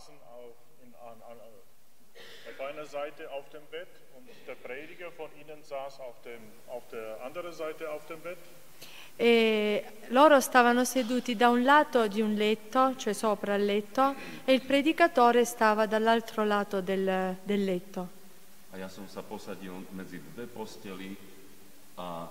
saßen auf, in, an, an, auf einer Seite auf dem Bett und der Prediger von ihnen saß auf, dem, auf der anderen Seite auf dem Bett. E loro stavano seduti da un lato di un letto, cioè sopra il letto, e il predicatore stava dall'altro lato del, del letto. A ja som sa posadil medzi dve postely a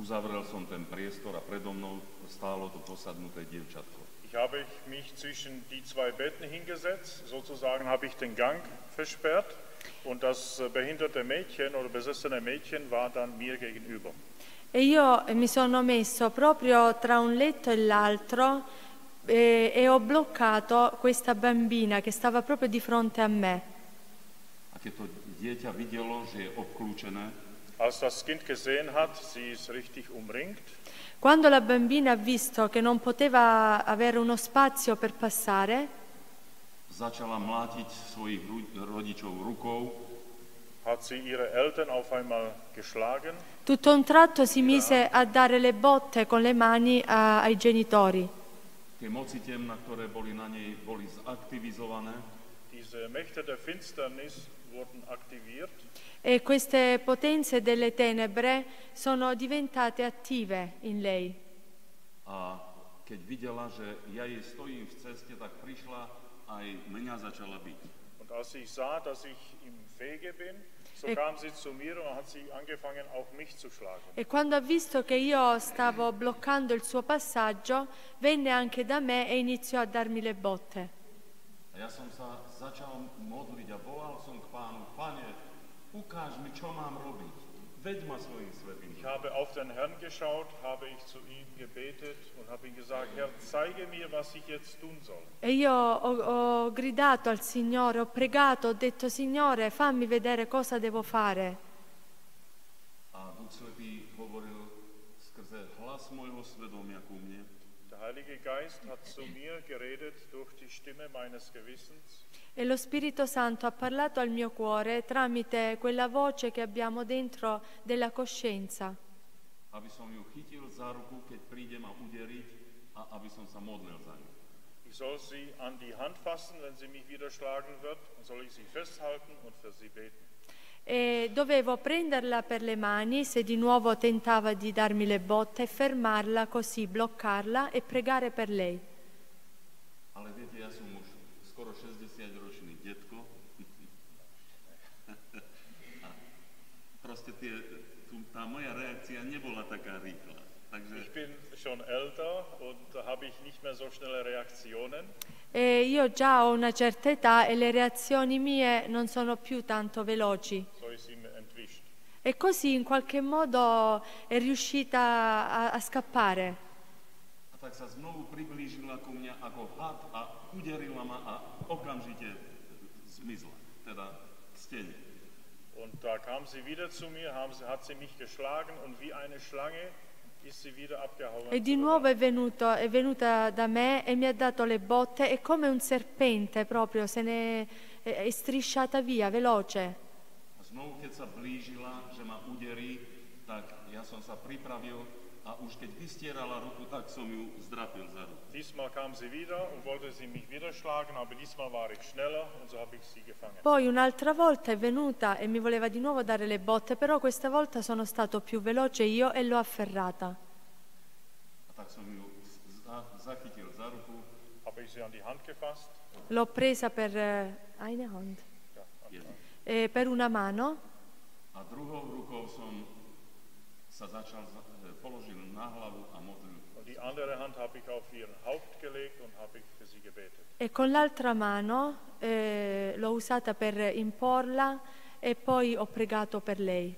uzavrel som ten priestor a predo mnou stálo to posadnuté dievčatko. Ich habe mich zwischen die zwei Betten hingesetzt, sozusagen habe ich den Gang versperrt und das äh, behinderte Mädchen oder besessene Mädchen war dann mir gegenüber. E io mi sono messo proprio tra un letto e l'altro e, e ho bloccato questa bambina che stava proprio di fronte a me. A keď to dieťa videlo, že je obklúčené, Als das Kind gesehen hat, sie ist richtig umringt, Quando la bambina ha visto che non poteva avere uno spazio per passare, začala mlátiť svojich rodičov rukou hat sie ihre Eltern auf einmal geschlagen? tutto a un tratto si mise a dare le botte con le mani a- ai genitori. Tie moci temna, ktoré boli na nej, boli zaktivizované. Diese Mächte der Finsternis wurden aktiviert E queste potenze delle tenebre sono diventate attive in lei. a keď videla, že ja jej stojím v ceste, tak prišla aj mňa začala byť. und als sie sah, dass ich im Wege bin, so E- kam sie zu mir und hat sie angefangen, auch mich zu schlagen. E quando ha visto che io stavo bloccando il suo passaggio, venne anche da me e iniziò a darmi le botte. A ja som sa začal modliť a volal som k pánu, pane, ukáž mi, čo mám robiť. Veď ma svojim svetým. Ich habe auf den Herrn geschaut, habe ich zu ihm gebetet und habe ihm gesagt, Herr, zeige mir, was ich jetzt tun soll. E io ho, ho gridato al Signore, ho pregato, ho detto Signore fammi vedere cosa devo fare. A Duch Svetý hovoril skrze hlas môjho svedomia ku mne. Der Heilige Geist hat zu mir geredet durch die Stimme meines Gewissens. E lo Spirito Santo ha parlato al mio cuore tramite quella voce che abbiamo dentro della coscienza, aby som ju chytil za ruku, keď príde ma uderiť a aby som sa modlil za ňu. Ich soll sie an die Hand fassen, wenn sie mich wieder schlagen wird, und soll ich sie festhalten und für sie beten. e dovevo prenderla per le mani se di nuovo tentava di darmi le botte e fermarla così, bloccarla e pregare per lei. Ale viete, ja som už skoro 60-ročný detko. a proste tie, tá moja reakcia nebola taká rýchla. Takže Ich bin schon älter und da habe ich nicht mehr so schnelle Reaktionen. E io già ho una certa età e le reazioni mie non sono più tanto veloci. So ist entwischt. E così in qualche modo è riuscita a, a scappare. a tak sa znovu priblížila ku mňa ako had a uderila ma a okamžite zmizla, teda k stene. Und da kam sie wieder zu mir, haben sie, hat sie mich geschlagen und wie eine Schlange ist sie wieder abgehauen. E di nuovo è, venuto, è venuta da me e mi ha dato le botte e come un serpente proprio se ne è, è strisciata via, veloce. Znovu, keď sa blížila, že ma uderí, tak ja som sa pripravil a už keď vystierala ruku, tak som ju zdrapil za ruku. Diesmal kam sie wieder und wollte sie mich wieder schlagen, aber diesmal war ich schneller und so habe ich sie gefangen. Poi un'altra volta è venuta e mi voleva di nuovo dare le botte, però questa volta sono stato più veloce io e l'ho afferrata. A tak som ju za, zachytil za ruku, Habe ich sie an die Hand gefasst. L'ho presa per, eh, eine Hand. Ja. Hand. Eh, per una mano A druhou rukou som sa začal, za- e, con l'altra mano eh, l'ho usata per imporla e poi ho pregato per lei.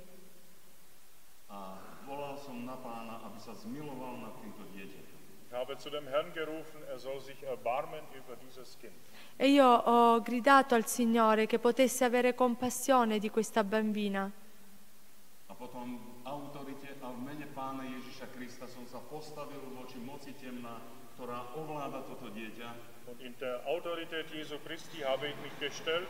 Er. E io ho gridato al Signore che potesse avere compassione di questa bambina. A potom autorite a v mene pána Ježiša postavil voči moci temná, ktorá ovláda toto dieťa Und in der Autorität Jesu Christi habe ich mich gestellt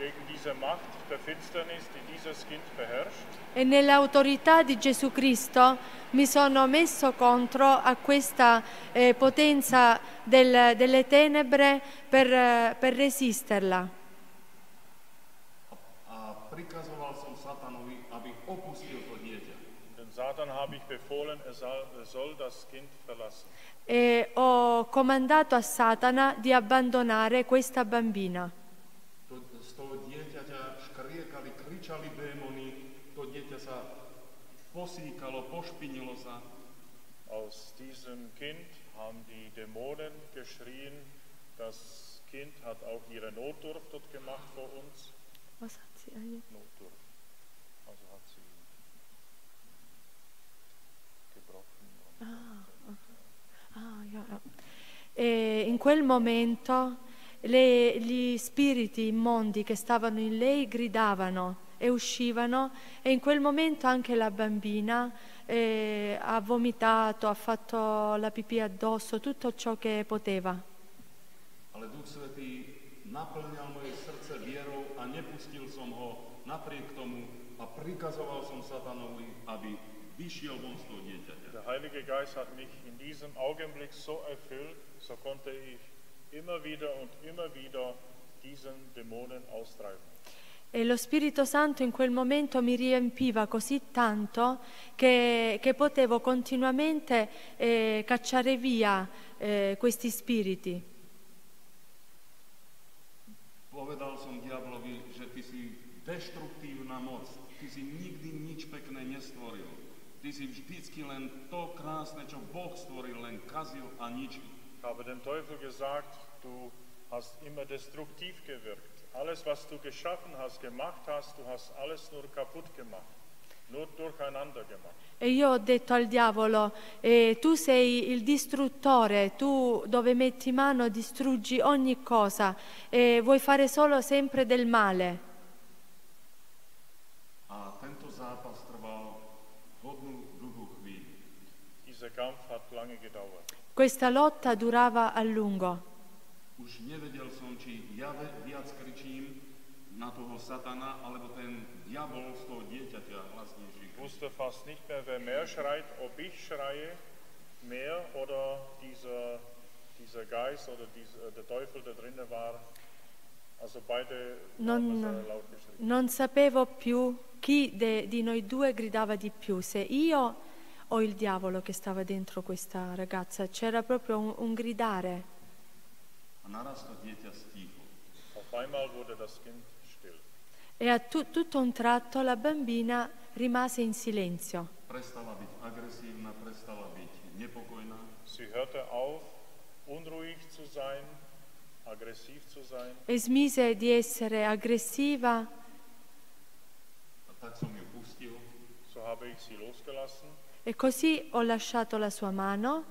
gegen diese Macht der Finsternis, die dieses Kind beherrscht. E nell'autorità di Gesù Cristo mi sono messo contro a questa eh, potenza del- delle tenebre per, eh, per resisterla. A prikazoval som satanovi, aby opustil to dieťa. Denn Satan habe ich befohlen, er soll, er soll das Kind verlassen. E ho comandato a Satana di abbandonare questa bambina. Aus diesem Kind haben die Dämonen geschrien. Das Kind hat auch ihre Notdurft dort gemacht vor uns. Notdurft. Also hat sie gebrochen. Und Ah, ja, ja. E in quel momento le- gli spiriti immondi che stavano in lei gridavano e uscivano e in quel momento anche la bambina eh, ha vomitato, ha fatto la pipì addosso, tutto ciò che poteva. Ale Duch Svetý naplňal moje srdce vierou a nepustil som ho napriek tomu a prikazoval som satanovi, aby vyšiel von z Heilige Geist hat mich in diesem Augenblick so erfüllt, so konnte ich immer wieder und immer wieder diesen Dämonen austreiben. E lo Spirito Santo in quel momento mi riempiva così tanto che, che potevo continuamente eh, cacciare via eh, questi spiriti. Povedal som diablovi, že ty si deštruktívna moc, ty si nikdy. Ty si vždycky len to krásne, čo Boh stvoril, len kazil a ničil. Ich habe dem Teufel gesagt, du hast immer destruktiv gewirkt. Alles, was du geschaffen hast, gemacht hast, du hast alles nur kaputt gemacht, nur durcheinander gemacht. E io ho detto al diavolo, eh, tu sei il distruttore, tu dove metti mano distruggi ogni cosa e vuoi fare solo sempre del male. A tento zápas trval hodnú dlhú chvíľu. Dieser Kampf hat lange gedauert. Questa lotta durava a lungo. Už nevedel som, či ja ve- viac kričím na toho satana, alebo ten diabol z toho dieťaťa hlasnejší. Ich wusste fast nicht mehr, wer mehr schreit, ob ich schreie mehr oder dieser, dieser Geist oder dieser, der Teufel, der drinnen war. Also beide Non- haben sehr laut geschrien. Non sapevo più chi de- di noi due gridava di più, se io o il diavolo che stava dentro questa ragazza. C'era proprio un, un gridare. E a tu- tutto un tratto la bambina rimase in silenzio. Prestala byť agresívna, prestala byť nepokojná. Sie hörte auf, unruhig zu sein, aggressiv zu sein. e smise di essere aggressiva A tak som ju pustil So habe ich sie losgelassen e così ho lasciato la sua mano.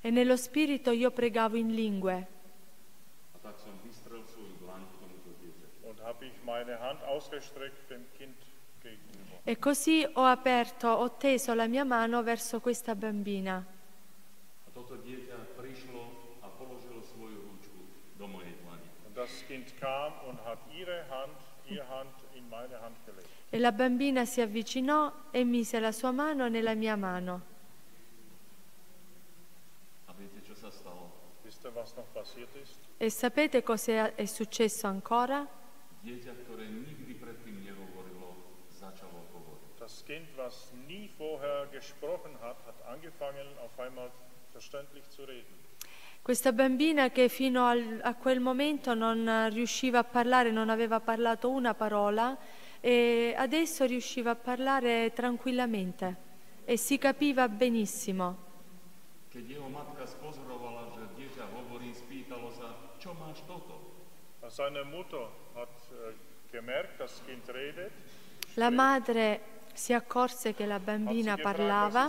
E nello spirito io pregavo in lingue. E così ho aperto, ho teso la mia mano verso questa bambina A toto dieťa prišlo a položilo svoju ručku do mojej dlane. Und das Kind kam und hat ihre Hand, ihre Hand in meine Hand gelegt. e la bambina si avvicinò e mise la sua mano nella mia mano. A viete, čo sa stalo? Wisst ihr, was noch passiert ist? E sapete cosa è successo ancora? Das Kind, was nie vorher gesprochen hat, hat angefangen, auf einmal verständlich zu reden. Questa bambina che fino al- a quel momento non eh, riusciva a parlare, non aveva parlato una parola, e adesso riusciva a parlare tranquillamente e si capiva benissimo. Keď jeho matka spozorovala, že dieťa hovorí, spýtalo sa, čo máš toto? Als seine Mutter hat gemerkt, das Kind redet, La madre si accorse che la bambina parlava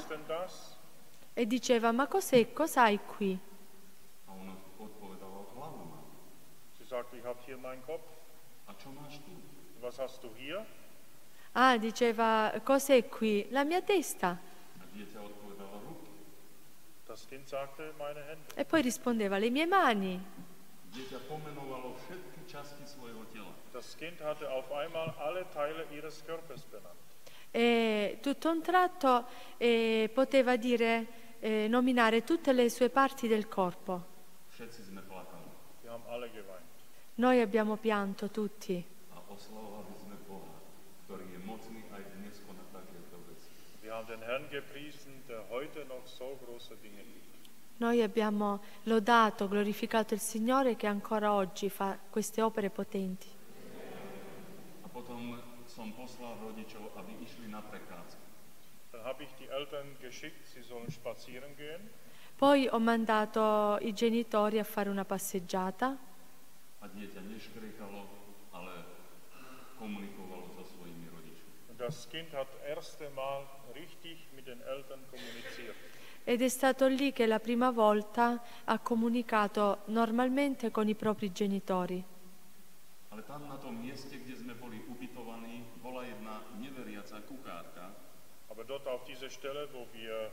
e diceva ma cos'è, cos'hai qui? A on odpovedal, hlavu mám. Sie sagt, ich habe hier meinen Kopf. Was hast du hier? Ah, diceva cos'è qui? La mia testa. Das Kind sagte, meine Hände. E poi rispondeva, le mie mani. Tela. Das Kind hatte auf einmal alle Teile ihres Körpers benannt. E tutto un tratto eh, poteva dire, eh, nominare tutte le sue parti del corpo. Všetci sme plakali. Wir haben alle geweint. Noi abbiamo pianto tutti. Noi abbiamo lodato, glorificato il Signore che ancora oggi fa queste opere potenti. Poi ho mandato i genitori a fare una passeggiata A dieťa neškriekalo, ale komunikovalo so svojimi rodičmi. Das Kind hat erste Mal richtig mit den Eltern kommuniziert. ed è stato lì che la prima volta ha comunicato normalmente con i propri genitori. Ale tam na tom mieste, kde sme boli ubytovaní, bola jedna neveriaca kuchárka, Aber dort auf dieser Stelle, wo wir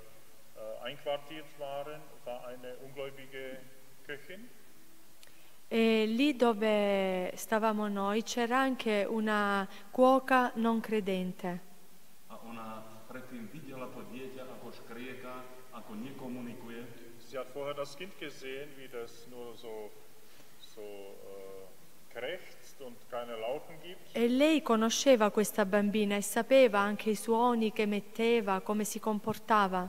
äh, einquartiert waren, war eine ungläubige Köchin. E lì dove stavamo noi c'era anche una cuoca non credente. ona predtým videla to dieťa, ako škrieka, ako nekomunikuje. Sie hat vorher das Kind gesehen, wie das nur so, so äh, krächzt und keine Lauten gibt. E lei conosceva questa bambina e sapeva anche i suoni che metteva, come si comportava.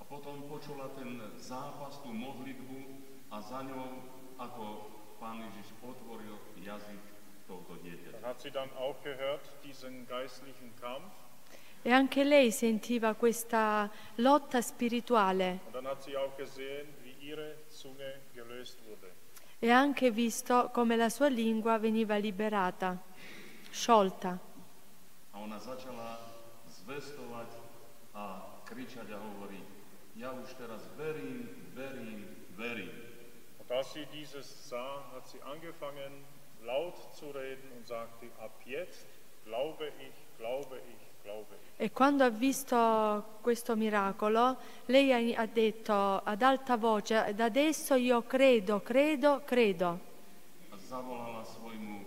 A potom počula ten zápas, tú modlitbu a za ňou, ako pán Ježiš otvoril jazyk tohto dieťaťa. Dann hat sie dann auch gehört, diesen geistlichen Kampf. E anche lei sentiva questa lotta spirituale Und dann hat sie auch gesehen, wie ihre Zunge gelöst wurde. e ha anche visto come la sua lingua veniva liberata, sciolta. A ona začala zvestovať a kričať a hovoriť, ja už teraz verím, verím, verím. Und als sie dieses sah, hat sie angefangen, laut zu reden und sagte, ab jetzt glaube ich, glaube ich, glaube ich. E quando ha visto questo miracolo, lei ha- detto ad alta voce, da adesso io credo, credo, credo. Zavolala svojmu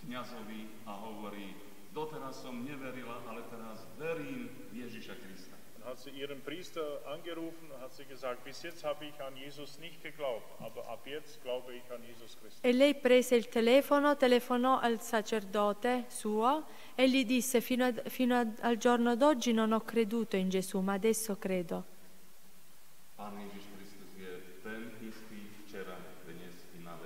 kňazovi a hovorí, doteraz som neverila, ale teraz verím v Ježiša Krista. Dann hat sie ihren Priester angerufen und hat sie gesagt, bis jetzt habe ich an Jesus nicht geglaubt, aber ab jetzt glaube ich an Jesus Christus. E lei prese il telefono, telefonò al sacerdote suo e gli disse, fino, a- fino a- al giorno d'oggi non ho creduto in Gesù, ma adesso credo. Ten dnes i na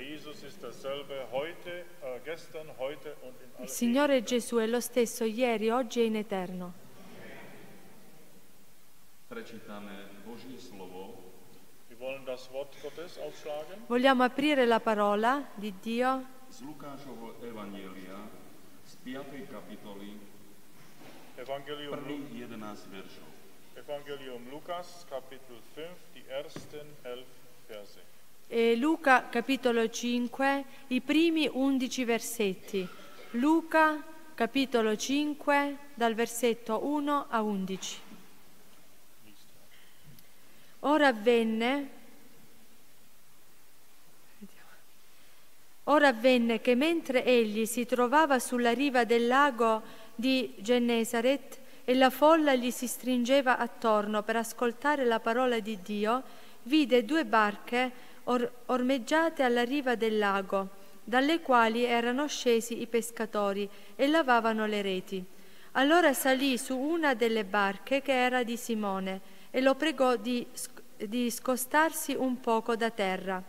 Jesus ist dasselbe heute, äh, gestern, heute und in alle Il Signore Gesù è lo stesso ieri, oggi e in eterno. Prečítané Božie slovo. Vogliamo aprire la parola di Dio z Lukášovho Evanielia z 5. kapitoly Evangelium, prvých 11 veršov. Evangelium Lukas, Kapitel 5, die ersten elf Verse. E Luca capitolo 5, i primi 11 versetti. Luca capitolo 5 dal versetto 1 a 11. Ora avvenne Ora avvenne che mentre egli si trovava sulla riva del lago di Gennesaret e la folla gli si stringeva attorno per ascoltare la parola di Dio, vide due barche or- ormeggiate alla riva del lago, dalle quali erano scesi i pescatori e lavavano le reti. Allora salì su una delle barche che era di Simone e lo pregò di, di scostarsi un poco da terra.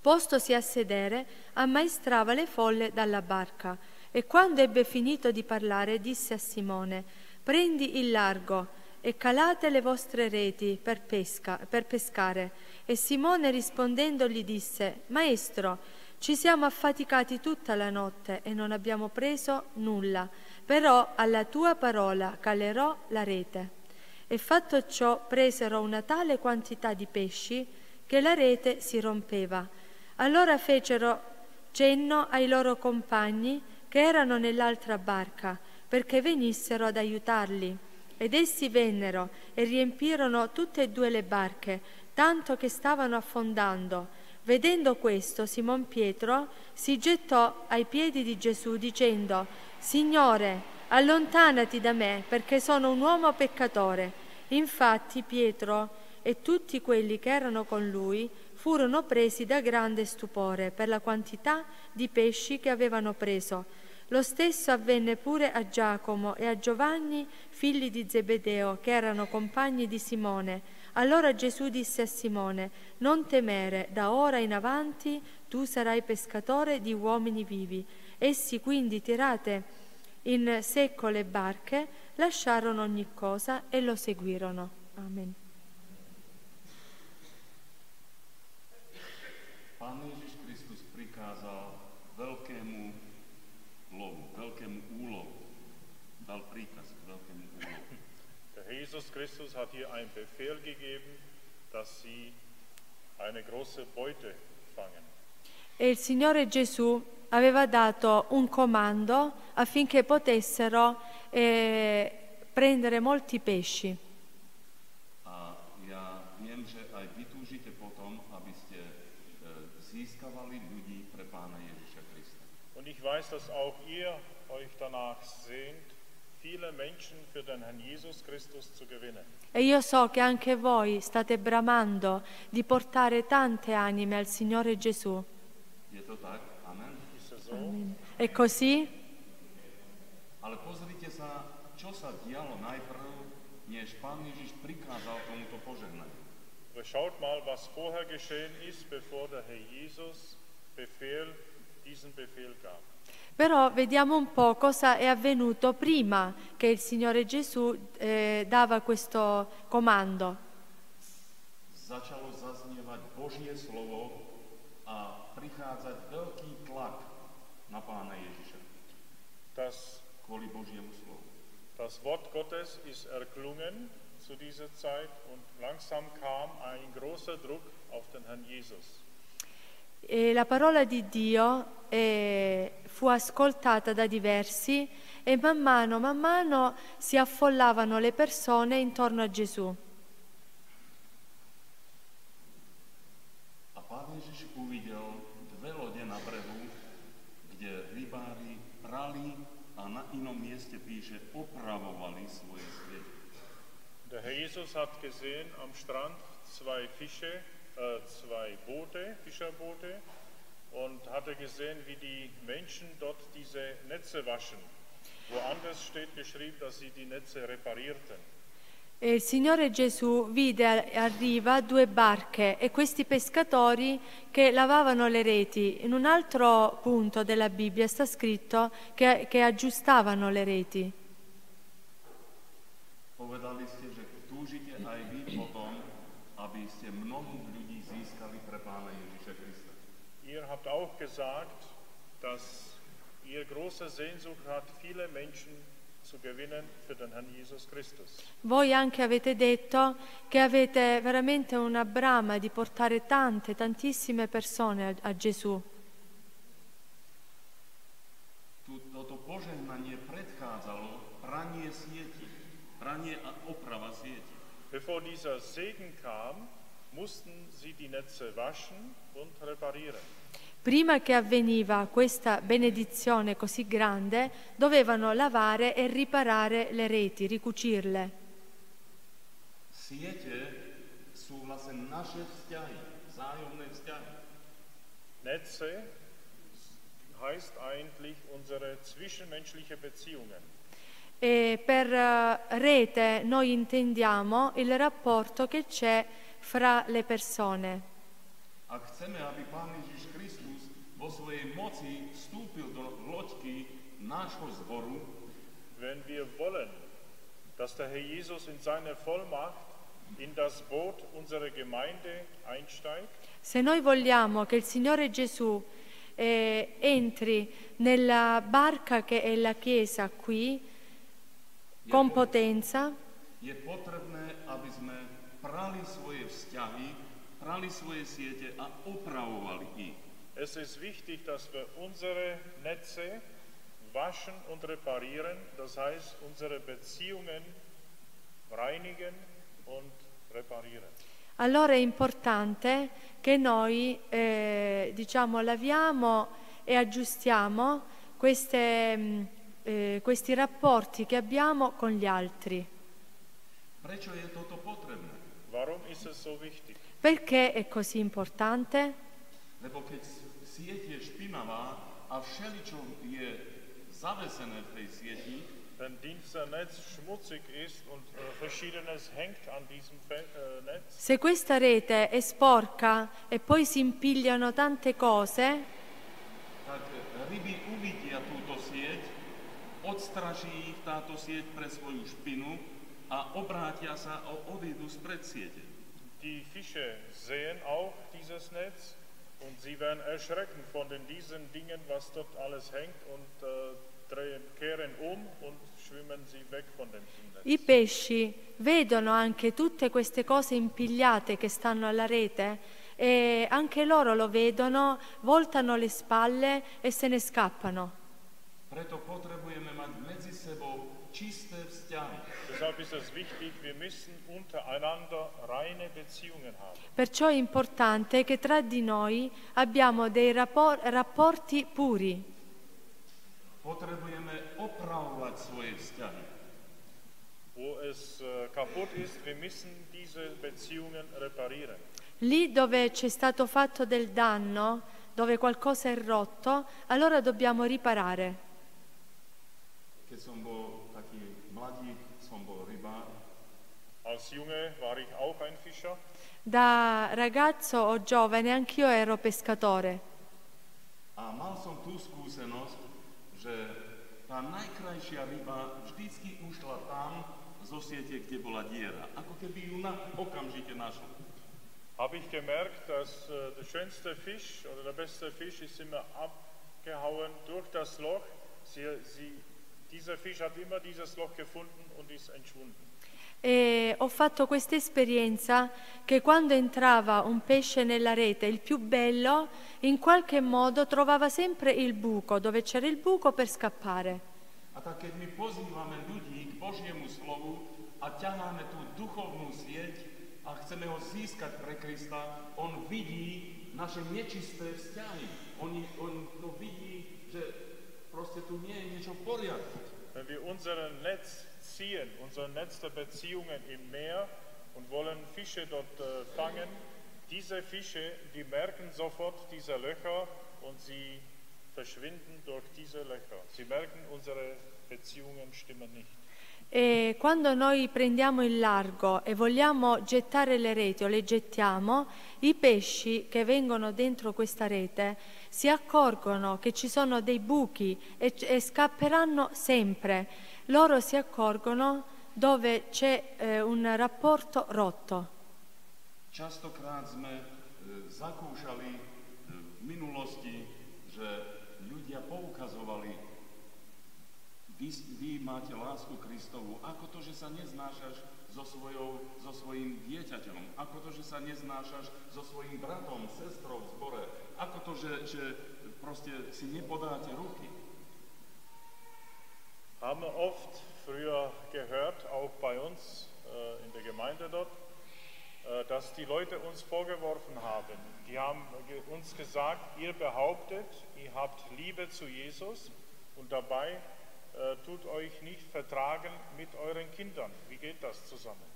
Postosi a sedere, ammaestrava le folle dalla barca e quando ebbe finito di parlare disse a Simone, prendi il largo e calate le vostre reti per, pesca, per pescare. E Simone rispondendo gli disse, Maestro, ci siamo affaticati tutta la notte e non abbiamo preso nulla, però alla tua parola calerò la rete. E fatto ciò presero una tale quantità di pesci che la rete si rompeva. Allora fecero cenno ai loro compagni che erano nell'altra barca perché venissero ad aiutarli. Ed essi vennero e riempirono tutte e due le barche, tanto che stavano affondando. Vedendo questo, Simon Pietro si gettò ai piedi di Gesù dicendo, Signore, allontanati da me, perché sono un uomo peccatore. Infatti Pietro e tutti quelli che erano con lui furono presi da grande stupore per la quantità di pesci che avevano preso. Lo stesso avvenne pure a Giacomo e a Giovanni, figli di Zebedeo, che erano compagni di Simone. Allora Gesù disse a Simone, non temere, da ora in avanti tu sarai pescatore di uomini vivi. Essi quindi tirate in secco le barche, lasciarono ogni cosa e lo seguirono. Amen. Pán Ježiš Kristus prikázal veľkému lovu, veľkému úlovu. Dal príkaz k veľkému úlovu. Der Jesus Christus hat hier einen Befehl gegeben, dass sie eine große Beute fangen. E il Signore Gesù aveva dato un comando affinché potessero eh, prendere molti pesci. A ja viem, že aj vy túžite potom, aby ste e, získavali ľudí pre Pána Ježiša Krista. Und ich weiß, dass auch ihr euch danach sehnt, viele Menschen für den Herrn Jesus Christus zu gewinnen. E io so che anche voi state bramando di portare tante anime al Signore Gesù. Je to tak? Amen? Amen. E così? Ale sa, čo sa dialo najprv, než Pán Ježiš prikázal tomuto požehnaniu. Aber schaut mal, was vorher geschehen ist, bevor der Herr Jesus Befehl, diesen Befehl gab. Però vediamo un po' cosa è avvenuto prima che il Signore Gesù eh, dava questo comando. Začalo zaznievať Božie slovo a prichádzať veľký tlak na Pána Ježiša Das, kvôli slovu. Das Wort Gottes ist erklungen zu dieser Zeit und langsam kam ein großer Druck auf den Herrn Jesus. E la parola di Dio eh, fu ascoltata da diversi e man mano, man mano si affollavano le persone intorno a Gesù. A Pán Ježiš uvidel dve lode na brehu, kde rybári prali a na inom mieste píše opravovali svoje siete. Der Herr Jesus hat gesehen am Strand zwei Fische, äh, zwei Boote, Fischerboote, und hatte gesehen, wie die Menschen dort diese Netze waschen. Woanders steht geschrieben, dass sie die Netze reparierten. E il Signore Gesù vide a riva due barche e questi pescatori che lavavano le reti. In un altro punto della Bibbia sta scritto che, che aggiustavano le reti. Povedali ste, že túžite aj vy potom, aby ste mnohých ľudí získali pre Pána Ježiša Krista. Ihr habt auch gesagt, dass ihr große Sehnsucht habt, viele Menschen zu gewinnen für den Herrn Jesus Christus. Voi anche avete detto che avete veramente una brama di portare tante, tantissime persone a, a Gesù. Toto požehnanie predchádzalo pranie sieti, pranie a oprava sieti. Bevor dieser Segen kam, mussten sie die Netze waschen und reparieren. Prima che avveniva questa benedizione così grande, dovevano lavare e riparare le reti, ricucirle. Siete vlastne naše vzťahy, vzájomné vzťahy. Netze heißt eigentlich unsere zwischenmenschliche Beziehungen. E per eh, rete noi intendiamo il rapporto che c'è fra le persone. Ak chceme, aby Pán Ježiš Kristus vo svojej moci vstúpil do loďky nášho zboru, Wenn wir wollen, dass der Herr Jesus in seiner Vollmacht in das Boot unserer Gemeinde einsteigt, Se noi vogliamo che il Signore Gesù eh, entri nella barca che è la Chiesa qui con potenza, je potrebné, aby sme prali svoje vzťahy, prali svoje siete a opravovali ich. Es ist wichtig, dass wir unsere Netze waschen und reparieren, das heißt unsere Beziehungen reinigen und reparieren. Allora è importante che noi eh, diciamo laviamo e aggiustiamo queste, mm, eh, questi rapporti che abbiamo con gli altri. Perché è così importante? Lebo keď sieť je špinavá a všeličo je zavesené v tej sieti, wenn dieser Netz schmutzig ist und äh, verschiedenes hängt an diesem Fe äh, Netz. Se questa rete è sporca e poi si impigliano tante cose, tak ryby uvidia túto sieť, odstraží ich táto sieť pre svoju špinu a obrátia sa a odídu spred siete. Die Fische sehen auch dieses Netz und sie werden erschrecken von den diesen Dingen, was dort alles hängt und äh, drehen, kehren um und schwimmen sie weg von dem. I pesci vedono anche tutte queste cose impigliate che stanno alla rete e anche loro lo vedono, voltano le spalle e se ne scappano. Preto potrebujeme mať medzi sebou čisté Perciò è importante che tra di noi abbiamo dei rappor- rapporti puri. Potrebujeme opravovať svoje vzťahy. Wo es äh, kaputt ist, wir müssen diese Beziehungen reparieren. Lì dove c'è stato fatto del danno, dove qualcosa è rotto, allora dobbiamo riparare. Keď som bol taký mladík, som bol rybár. Als Junge war ich auch ein Fischer. Da ragazzo o giovane anch'io ero pescatore A mal som tú skúsenosť, že tá najkrajšia ryba vždycky ušla tam zo siete, kde bola diera. Ako keby ju na, okamžite našla. Habe ich gemerkt, dass äh, der schönste Fisch oder der beste Fisch ist immer abgehauen durch das Loch. Sie, sie, dieser Fisch hat immer dieses Loch gefunden und ist entschwunden. E ho fatto questa esperienza che quando entrava un pesce nella rete, il più bello, in qualche modo trovava sempre il buco, dove c'era il buco per scappare. A tak keď my pozývame ľudí k Božiemu slovu a ťaháme tú duchovnú sieť a chceme ho získať pre Krista, on vidí naše nečisté vzťahy. On, on to vidí, že proste tu nie je niečo v poriadku. Wenn wir unseren Netz ziehen, unser Netz der Beziehungen im Meer und wollen Fische dort äh, fangen, diese Fische, die merken sofort diese Löcher und sie verschwinden durch diese Löcher. Sie merken, unsere Beziehungen stimmen nicht. E quando noi prendiamo il largo e vogliamo gettare le reti o le gettiamo, i pesci che vengono dentro questa rete si accorgono che ci sono dei buchi e, e scapperanno sempre. Loro si accorgono dove c'è eh, un rapporto rotto. Častokrát sme e, zakúšali e, v minulosti, že ľudia poukazovali, vy, vy máte lásku Kristovu, ako to, že sa neznášaš so, svojou, so svojím dieťaťom, ako to, že sa neznášaš so svojím bratom, sestrou v zbore, ako to, že, že proste si nepodáte ruky. Haben wir oft früher gehört, auch bei uns äh, in der Gemeinde dort, äh, dass die Leute uns vorgeworfen haben. Die haben ge uns gesagt, ihr behauptet, ihr habt Liebe zu Jesus und dabei äh, tut euch nicht vertragen mit euren Kindern. Wie geht das zusammen?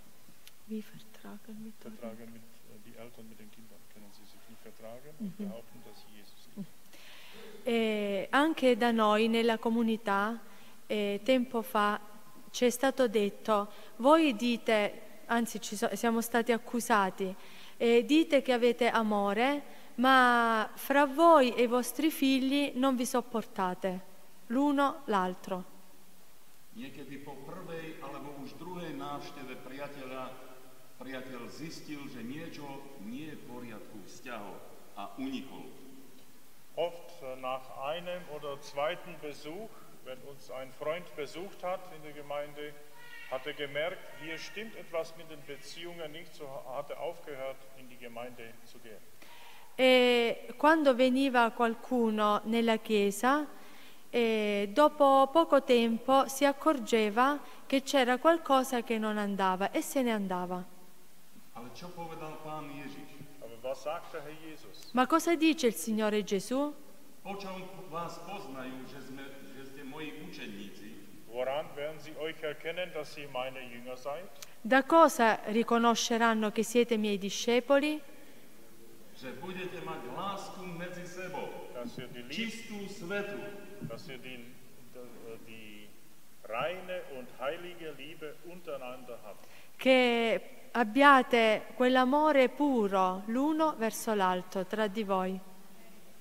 Wie vertragen mit Vertragen mit äh, die Eltern mit den Kindern können sie sich nicht vertragen und Mhm. behaupten, dass sie Jesus liebt. E anche da noi nella comunità, eh, tempo fa, ci è stato detto, voi dite, anzi ci so- siamo stati accusati, eh, dite che avete amore, ma fra voi e i vostri figli non vi sopportate l'uno l'altro. Niekedy po prvej alebo už druhej návšteve priateľa priateľ zistil, že niečo nie je v poriadku vzťahov a unikol. Oft nach einem oder zweiten Besuch, wenn uns ein Freund besucht hat in der Gemeinde, hat er gemerkt, hier stimmt etwas mit den Beziehungen nicht, so hat er aufgehört, in die Gemeinde zu gehen. E quando veniva qualcuno nella chiesa, e dopo poco tempo si accorgeva che c'era qualcosa che non andava e se ne andava. Ma cosa dice il Signore Gesù? Da cosa riconosceranno che siete miei discepoli? Že budete mať lásku medzi sebou, čistú svetu, dass ihr die, die reine und heilige Liebe untereinander habt. Che abbiate quell'amore puro l'uno verso l'altro tra di voi.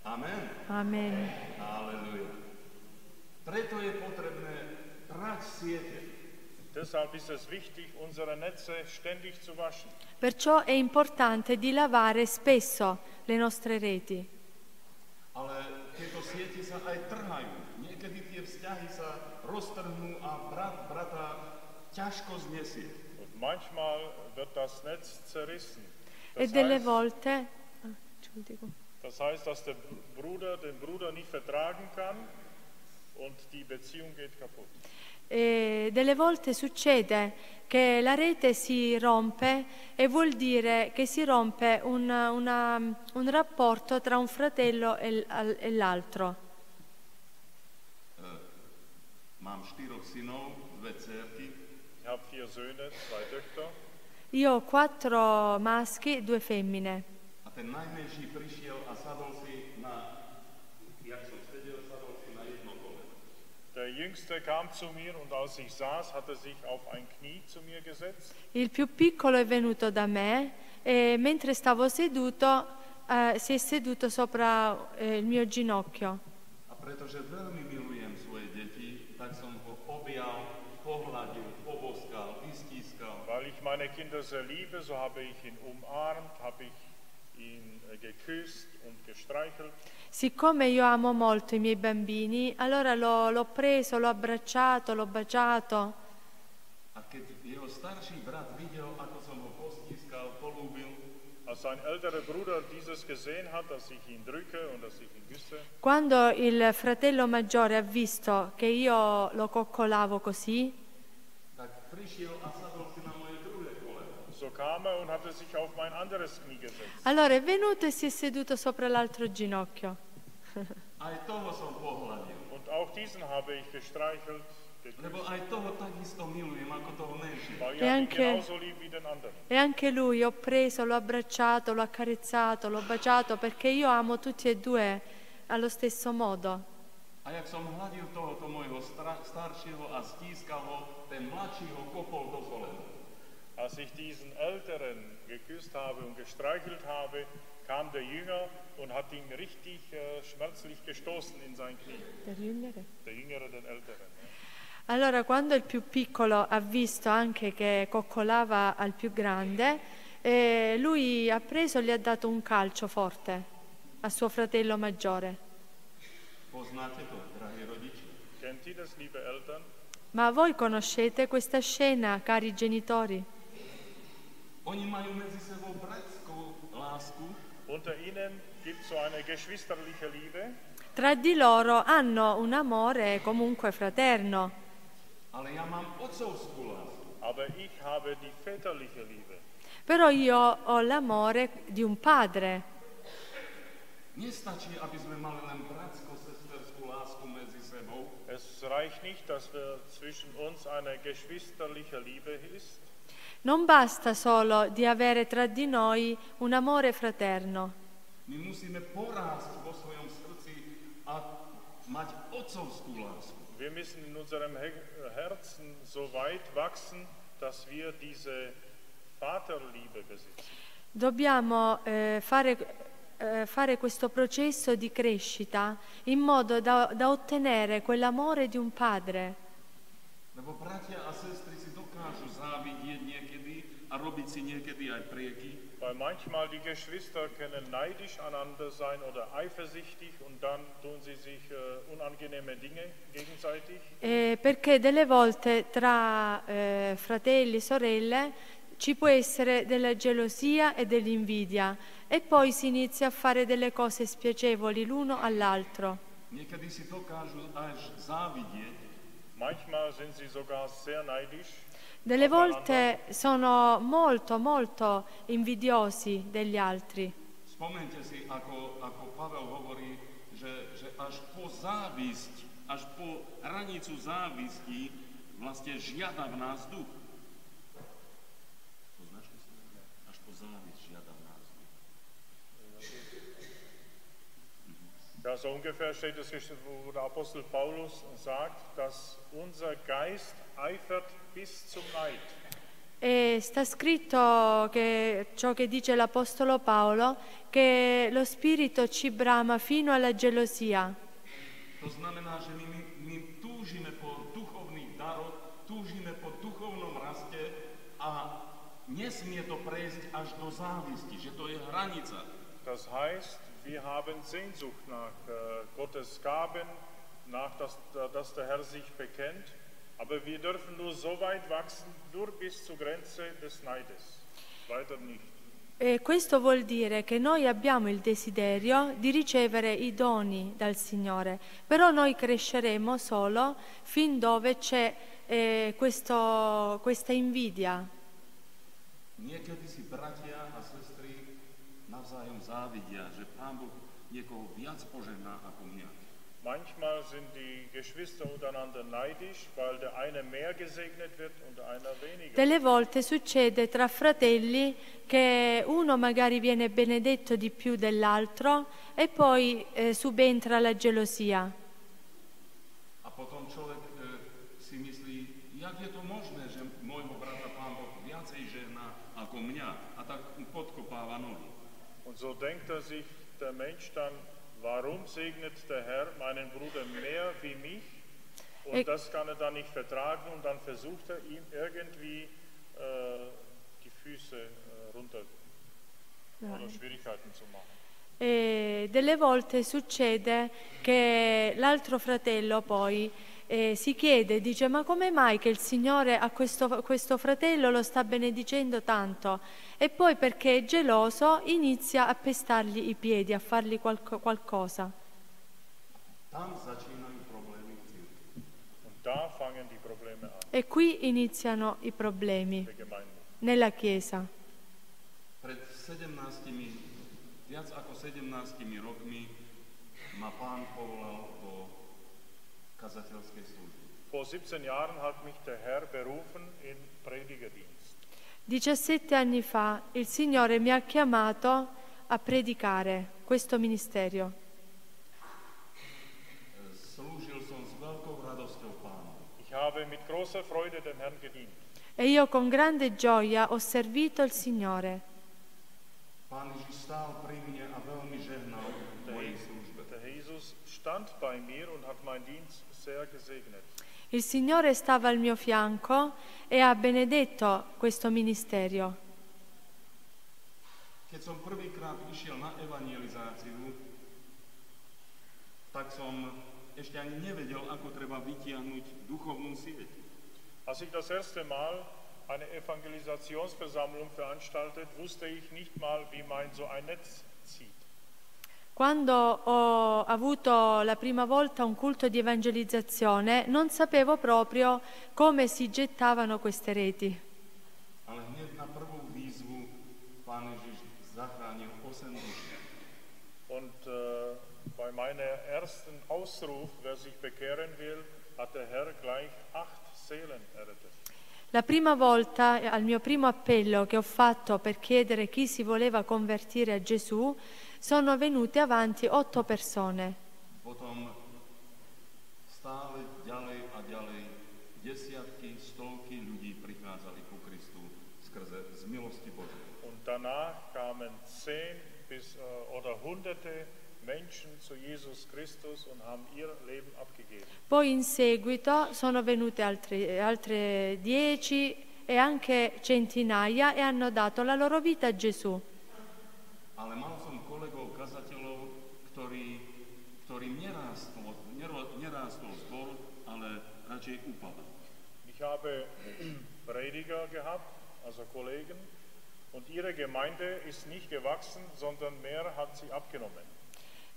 Amen. Amen. Alleluja. Preto je potrebné prať siete. Deshalb ist es wichtig, unsere Netze ständig zu waschen. Perciò è importante di lavare spesso le nostre reti. Ale tieto siete sa aj trhajú niekedy tie vzťahy sa roztrhnú a brat brata ťažko znesie. Und manchmal wird das Netz zerrissen. Das e delle volte... Ah, das heißt, dass der Bruder den Bruder nicht vertragen kann und die Beziehung geht kaputt. E delle volte succede che la rete si rompe e vuol dire che si rompe un, una, un rapporto tra un fratello e, e l'altro. Mám štyroch synov, dve cerky. Io ho quattro maschi e due femmine. Er. Il più piccolo è venuto da me e mentre stavo seduto eh, si è seduto sopra eh, il mio ginocchio. A pretože veľmi svoje deti, tak som ho objal, pohľadil, poboskal, vystískal. Weil ich meine Kinder sehr liebe, so habe ich ihn umarmt, habe ich ihn äh, geküsst und gestreichelt. Siccome io amo molto i miei bambini, allora l'ho, l'ho preso, l'ho abbracciato, l'ho baciato. A keď jeho starší brat videl, ako som ho postískal, polúbil, Als sein älterer Bruder dieses gesehen hat, dass ich ihn drücke und dass ich ihn küsse, Quando il fratello maggiore ha visto che io lo coccolavo così, tak prišiel a sadol allora è venuto e si è seduto sopra l'altro ginocchio. Und auch diesen habe ich gestreichelt, E ihn anche-. E anche lui ho preso, l'ho abbracciato, l'ho accarezzato, l'ho baciato perché io amo tutti e due allo stesso modo. A jak som hladil tohoto môjho staršieho a stískal ho, ten mladší ho kopol do. Als ich diesen Älteren geküsst habe und gestreichelt habe, kam der Jünger und hat ihn richtig äh, schmerzlich gestoßen in sein Knie. Der Jüngere den Älteren. Allora quando il più piccolo ha visto anche che coccolava al più grande, eh, lui ha preso e gli ha dato un calcio forte a suo fratello maggiore. Ma voi conoscete questa scena, cari genitori? Oni majú medzi sebou bratskú lásku, Unter ihnen gibt es so eine geschwisterliche Liebe, Tra di loro hanno un amore comunque fraterno, ale ja mám otcovskú lásku. aber ich habe die väterliche Liebe. però io ho l'amore di un padre. Nestačí, aby sme mali len bratsko-sesterskú lásku medzi sebou, Es reicht nicht, dass wir zwischen uns eine geschwisterliche Liebe ist, Non basta solo di avere tra di noi un amore fraterno. Wir müssen in unserem He- Herzen so weit wachsen, dass wir diese Vaterliebe besitzen. Dobbiamo eh, fare, eh, fare questo processo di crescita in modo da, da ottenere quell'amore di un padre. Lebo bratia a si dokážu závidieť niekedy a robiť si niekedy aj prieky, Weil manchmal die Geschwister können neidisch aneinander sein oder eifersüchtig und dann tun sie sich äh, unangenehme Dinge gegenseitig. Eh, perché delle volte tra eh, fratelli e sorelle ci può essere della gelosia e dell'invidia e poi si inizia a fare delle cose spiacevoli l'uno all'altro. Manchmal sind sie sogar sehr neidisch. Delle volte sono molto, molto invidiosi degli altri. Spomente si, ako, ako Pavel hovorí, že, že až po závisť, až po žiada v nás duch. Po závisť žiada v nás duch. Ja, so ungefähr steht es, wo der Apostel Paulus sagt, dass unser Geist eifert. E sta scritto che ciò che dice l'Apostolo Paolo, che lo spirito ci brama fino alla gelosia. To znamená, že my, my túžime po duchovných daroch, túžime po duchovnom raste a nesmie to prejsť až do závisti, že to je hranica. Das heißt, wir haben Sehnsucht nach äh, Gottes Gaben, nach dass, dass der Herr sich bekennt aber wir dürfen nur so weit wachsen, nur bis zur Grenze des Neides. Weiter nicht. E questo vuol dire che noi abbiamo il desiderio di ricevere i doni dal Signore, però noi cresceremo solo fin dove c'è eh, questo, questa invidia. Niekedy si bratia a sestry navzájom závidia, že Pán Boh niekoho viac požehná ako mňa. Manchmal sind die Geschwister untereinander neidisch, weil der eine mehr gesegnet wird und der einer weniger. Delle volte succede tra fratelli che uno magari viene benedetto di più dell'altro e poi eh, subentra la gelosia. A potom človek e, si myslí, jak je to možné, že môjho brata Pán Boh viacej žehná ako mňa a tak podkopáva nohy. Und so denkt er sich der Mensch dann, Warum segnet der Herr meinen Bruder mehr wie mich? Und ich das kann er dann nicht vertragen und dann versucht er ihm irgendwie äh, die Füße äh, runter oder Schwierigkeiten zu machen. E delle volte succede che l'altro fratello poi eh, si chiede, dice ma come mai che il Signore a questo, questo fratello lo sta benedicendo tanto? E poi perché è geloso inizia a pestargli i piedi, a fargli qualco, qualcosa. E qui iniziano i problemi nella Chiesa. Pred 17, viac ako 17 rokmi ma pán povolal Vor 17 Jahren hat mich der Herr berufen in Predigerdienst. 17 anni fa il Signore mi ha chiamato a predicare questo ministero. Gedient. E io con grande gioia ho servito il Signore. Il Signore stava al mio fianco e ha benedetto questo ministero. Keď som prvýkrát išiel na evangelizáciu, tak som ešte ani nevedel, ako treba vytiahnuť duchovnú sieť. Als ich das erste Mal eine Evangelisationsversammlung veranstaltet, wusste ich nicht mal, wie man so ein Netz zieht. Quando ho avuto la prima volta un culto di evangelizzazione, non sapevo proprio come si gettavano queste reti. Und äh, bei meinem ersten Ausruf, wer sich bekehren will, hat der Herr gleich acht Seelen errettet. La prima volta, al mio primo appello che ho fatto per chiedere chi si voleva convertire a Gesù, sono venute avanti otto persone. Potom stále ďalej a ďalej desiatky, stovky ľudí prichádzali ku Kristu skrze z milosti Božej. Und danach kamen zehn bis uh, oder hunderte Menschen zu Jesus Christus und haben ihr Leben abgegeben. Poi in seguito sono venute altre, altre dieci e anche centinaia e hanno dato la loro vita a Gesù. Ale mal Prediger gehabt, also Kollegen, und ihre Gemeinde ist nicht gewachsen, sondern mehr hat sie abgenommen.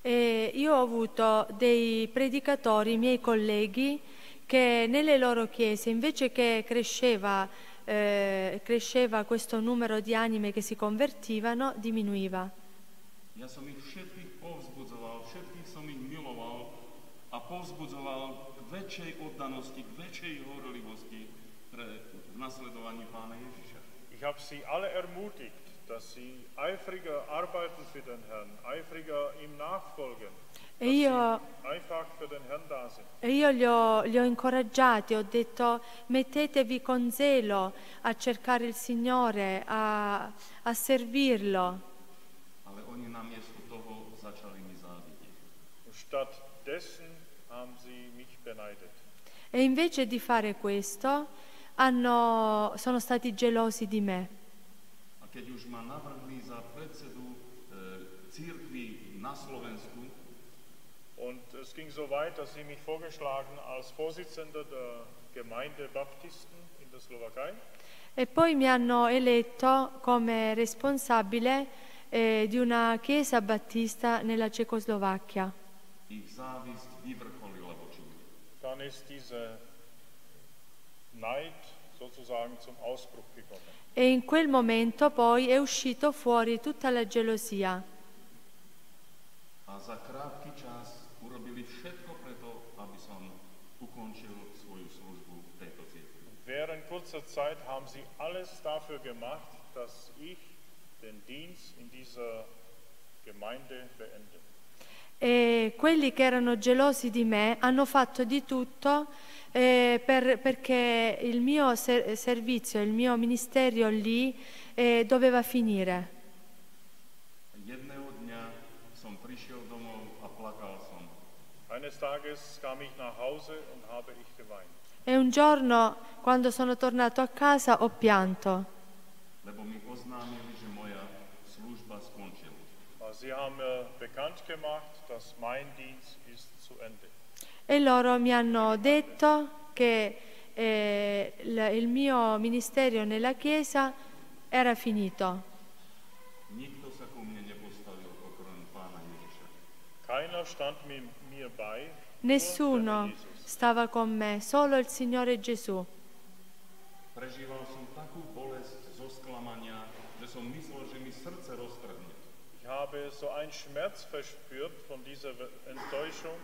E io ho avuto dei predicatori, miei colleghi, che nelle loro chiese, invece che cresceva, eh, cresceva questo numero di anime che si convertivano, diminuiva. Ja som ich všetkých povzbudzoval, všetkých som ich miloval a povzbudzoval k väčšej oddanosti, k väčšej horlivosti pre nasledovanie Pána Ježiša. Ich habe sie alle ermutigt, dass sie eifriger arbeiten für den Herrn, eifriger ihm nachfolgen. E io, e io li, ho, li ho incoraggiati, ho detto mettetevi con zelo a cercare il Signore, a, a servirlo. E invece di fare questo, hanno, sono stati gelosi di me. A keď už ma navrhli za predsedu e, církvy na Slovensku, Und es ging so weit, dass sie mich vorgeschlagen als Vorsitzender der Gemeinde Baptisten in der Slowakei. E poi mi hanno eletto come responsabile eh, di una chiesa battista nella Cecoslovacchia. Dann ist diese Neid sozusagen zum Ausbruch gekommen. E in quel momento poi è uscito fuori tutta la gelosia. A za krátky čas urobili všetko preto, aby som ukončil svoju službu v tejto cirkvi. Während kurzer Zeit haben sie alles dafür gemacht, dass ich den Dienst in dieser Gemeinde beende. E quelli che erano gelosi di me hanno fatto di tutto eh, per, perché il mio ser- servizio, il mio ministero lì eh, doveva finire. E un giorno, quando sono tornato a casa, ho pianto. Lebo mi oznámili, že moja služba skončila. Sie haben bekannt gemacht, dass mein Dienst ist zu Ende. E loro mi hanno detto che eh, il mio ministero nella Chiesa era finito. Nessuno stava con me, solo il Signore Gesù. Prežíval som takú bolesť zo sklamania, že som myslel, že mi srdce roztrhne. Ich habe so einen Schmerz verspürt von dieser Enttäuschung,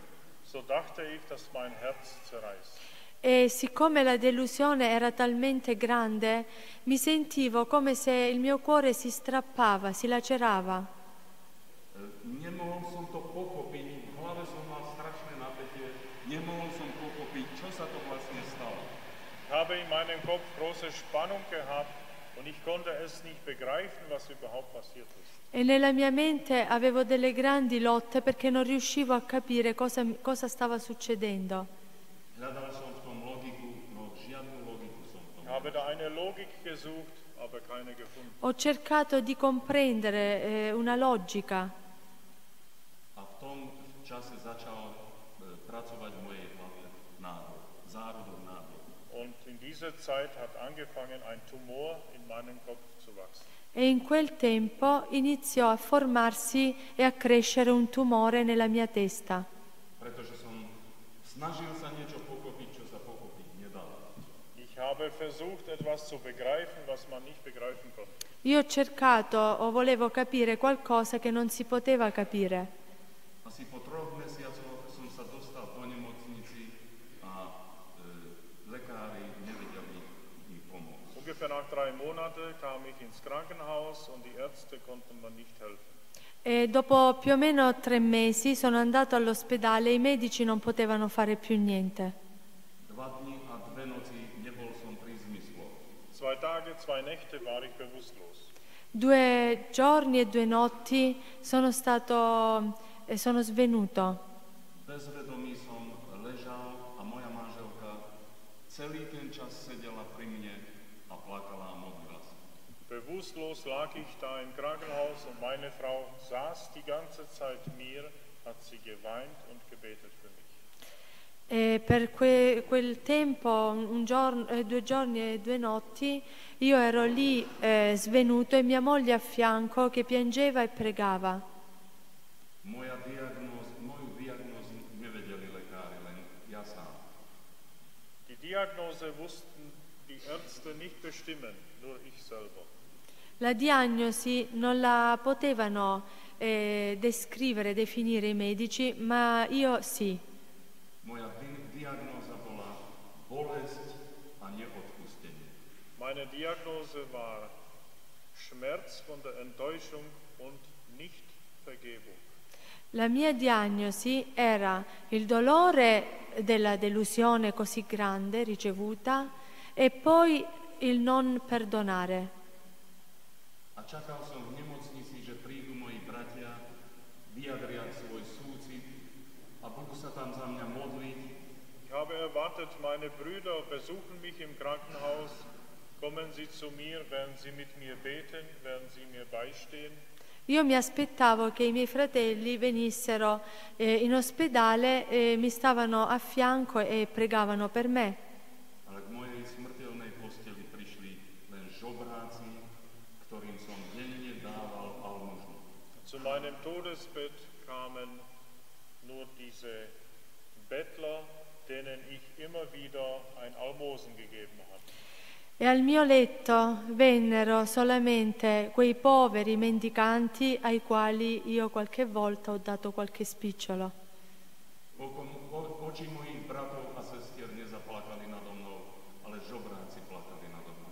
so dachte ich, dass mein Herz zerreißt. E siccome la delusione era talmente grande, mi sentivo come se il mio cuore si strappava, si lacerava. Ich habe in meinem Kopf große Spannung gehabt E nella mia mente avevo delle grandi lotte perché non riuscivo a capire cosa, cosa stava succedendo. Ho cercato di comprendere eh, una logica. A v tom čase začal e, pracovať v mojej hlave nádor, zárodok nádor. Und in dieser Zeit hat angefangen ein Tumor in meinem Kopf zu wachsen. E in quel tempo iniziò a formarsi e a crescere un tumore nella mia testa. Pretože som snažil sa niečo pochopiť, čo sa pochopiť nedalo. Ich habe versucht, etwas zu begreifen, was man nicht begreifen konnte. Io ho cercato o volevo capire qualcosa che non si poteva capire. Asi po troch mesiacoch som sa dostal do nemocnici a e, lekári nevedeli mi pomôcť. Ungefähr nach drei Monaten kam ich ins Krankenhaus und die Ärzte konnten mir nicht helfen. E dopo più o meno tre mesi sono andato all'ospedale e i medici non potevano fare più niente. Zwei Tage, zwei Nächte war ich bewusstlos. Due giorni e due notti sono stato e sono svenuto. Bezvedomý som ležal a moja manželka celý bewusstlos lag ich da im Krankenhaus und meine Frau saß die ganze Zeit mir, hat sie geweint und gebetet für mich. E per que, quel tempo, un giorno, eh, due giorni e due notti, io ero lì eh, svenuto e mia moglie a fianco che piangeva e pregava. Diagnose wussten die Ärzte nicht bestimmen, nur ich selber. La diagnosi non la potevano eh, descrivere, definire i medici, ma io sì. Moja diagnoza bola bolesť a neodpustenie. Meine Diagnose war Schmerz von der Enttäuschung und nicht Vergebung. La mia diagnosi era il dolore della delusione così grande ricevuta e poi il non perdonare. Čakal som v nemocnici, že prídu moji bratia, vyjadria svoj súcit a budú sa tam za mňa modliť. Ich habe erwartet, meine Brüder besuchen mich im Krankenhaus, kommen sie zu mir, werden sie mit mir beten, werden sie mir beistehen. Io mi aspettavo che i miei fratelli venissero eh, in ospedale, eh, mi stavano a fianco e pregavano per me. Ale k mojej smrteľnej posteli prišli len žobráci, ktorým som denne dával almužnu. Todesbett kamen nur diese Bettler, denen ich immer wieder ein Almosen gegeben habe. E al mio letto vennero solamente quei poveri mendicanti ai quali io qualche volta ho dato qualche spicciolo. Oči mojich bratov a sestier nezaplakali nado mnou, ale žobráci plakali nado mnou.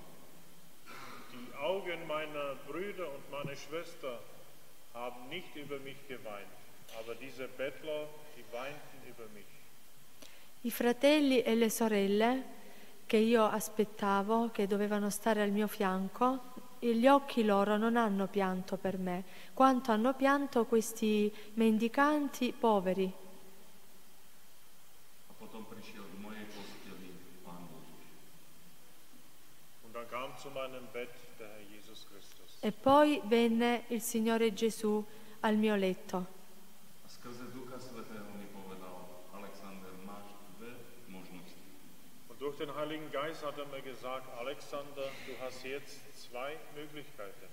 Die Augen meiner Brüder und meiner Schwester haben nicht über mich geweint, aber diese Bettler, die weinten über mich. I fratelli e le sorelle che io aspettavo, che dovevano stare al mio fianco, e gli occhi loro non hanno pianto per me, quanto hanno pianto questi mendicanti poveri. Und dann kam zu meinem Bett der Herr Jesus Christus. E poi venne il Signore Gesù al mio letto. A skrze Ducha Svetého mi povedal, Alexander, máš dve možnosti. Und durch den Heiligen Geist hat er mir gesagt, Alexander, du hast jetzt zwei Möglichkeiten.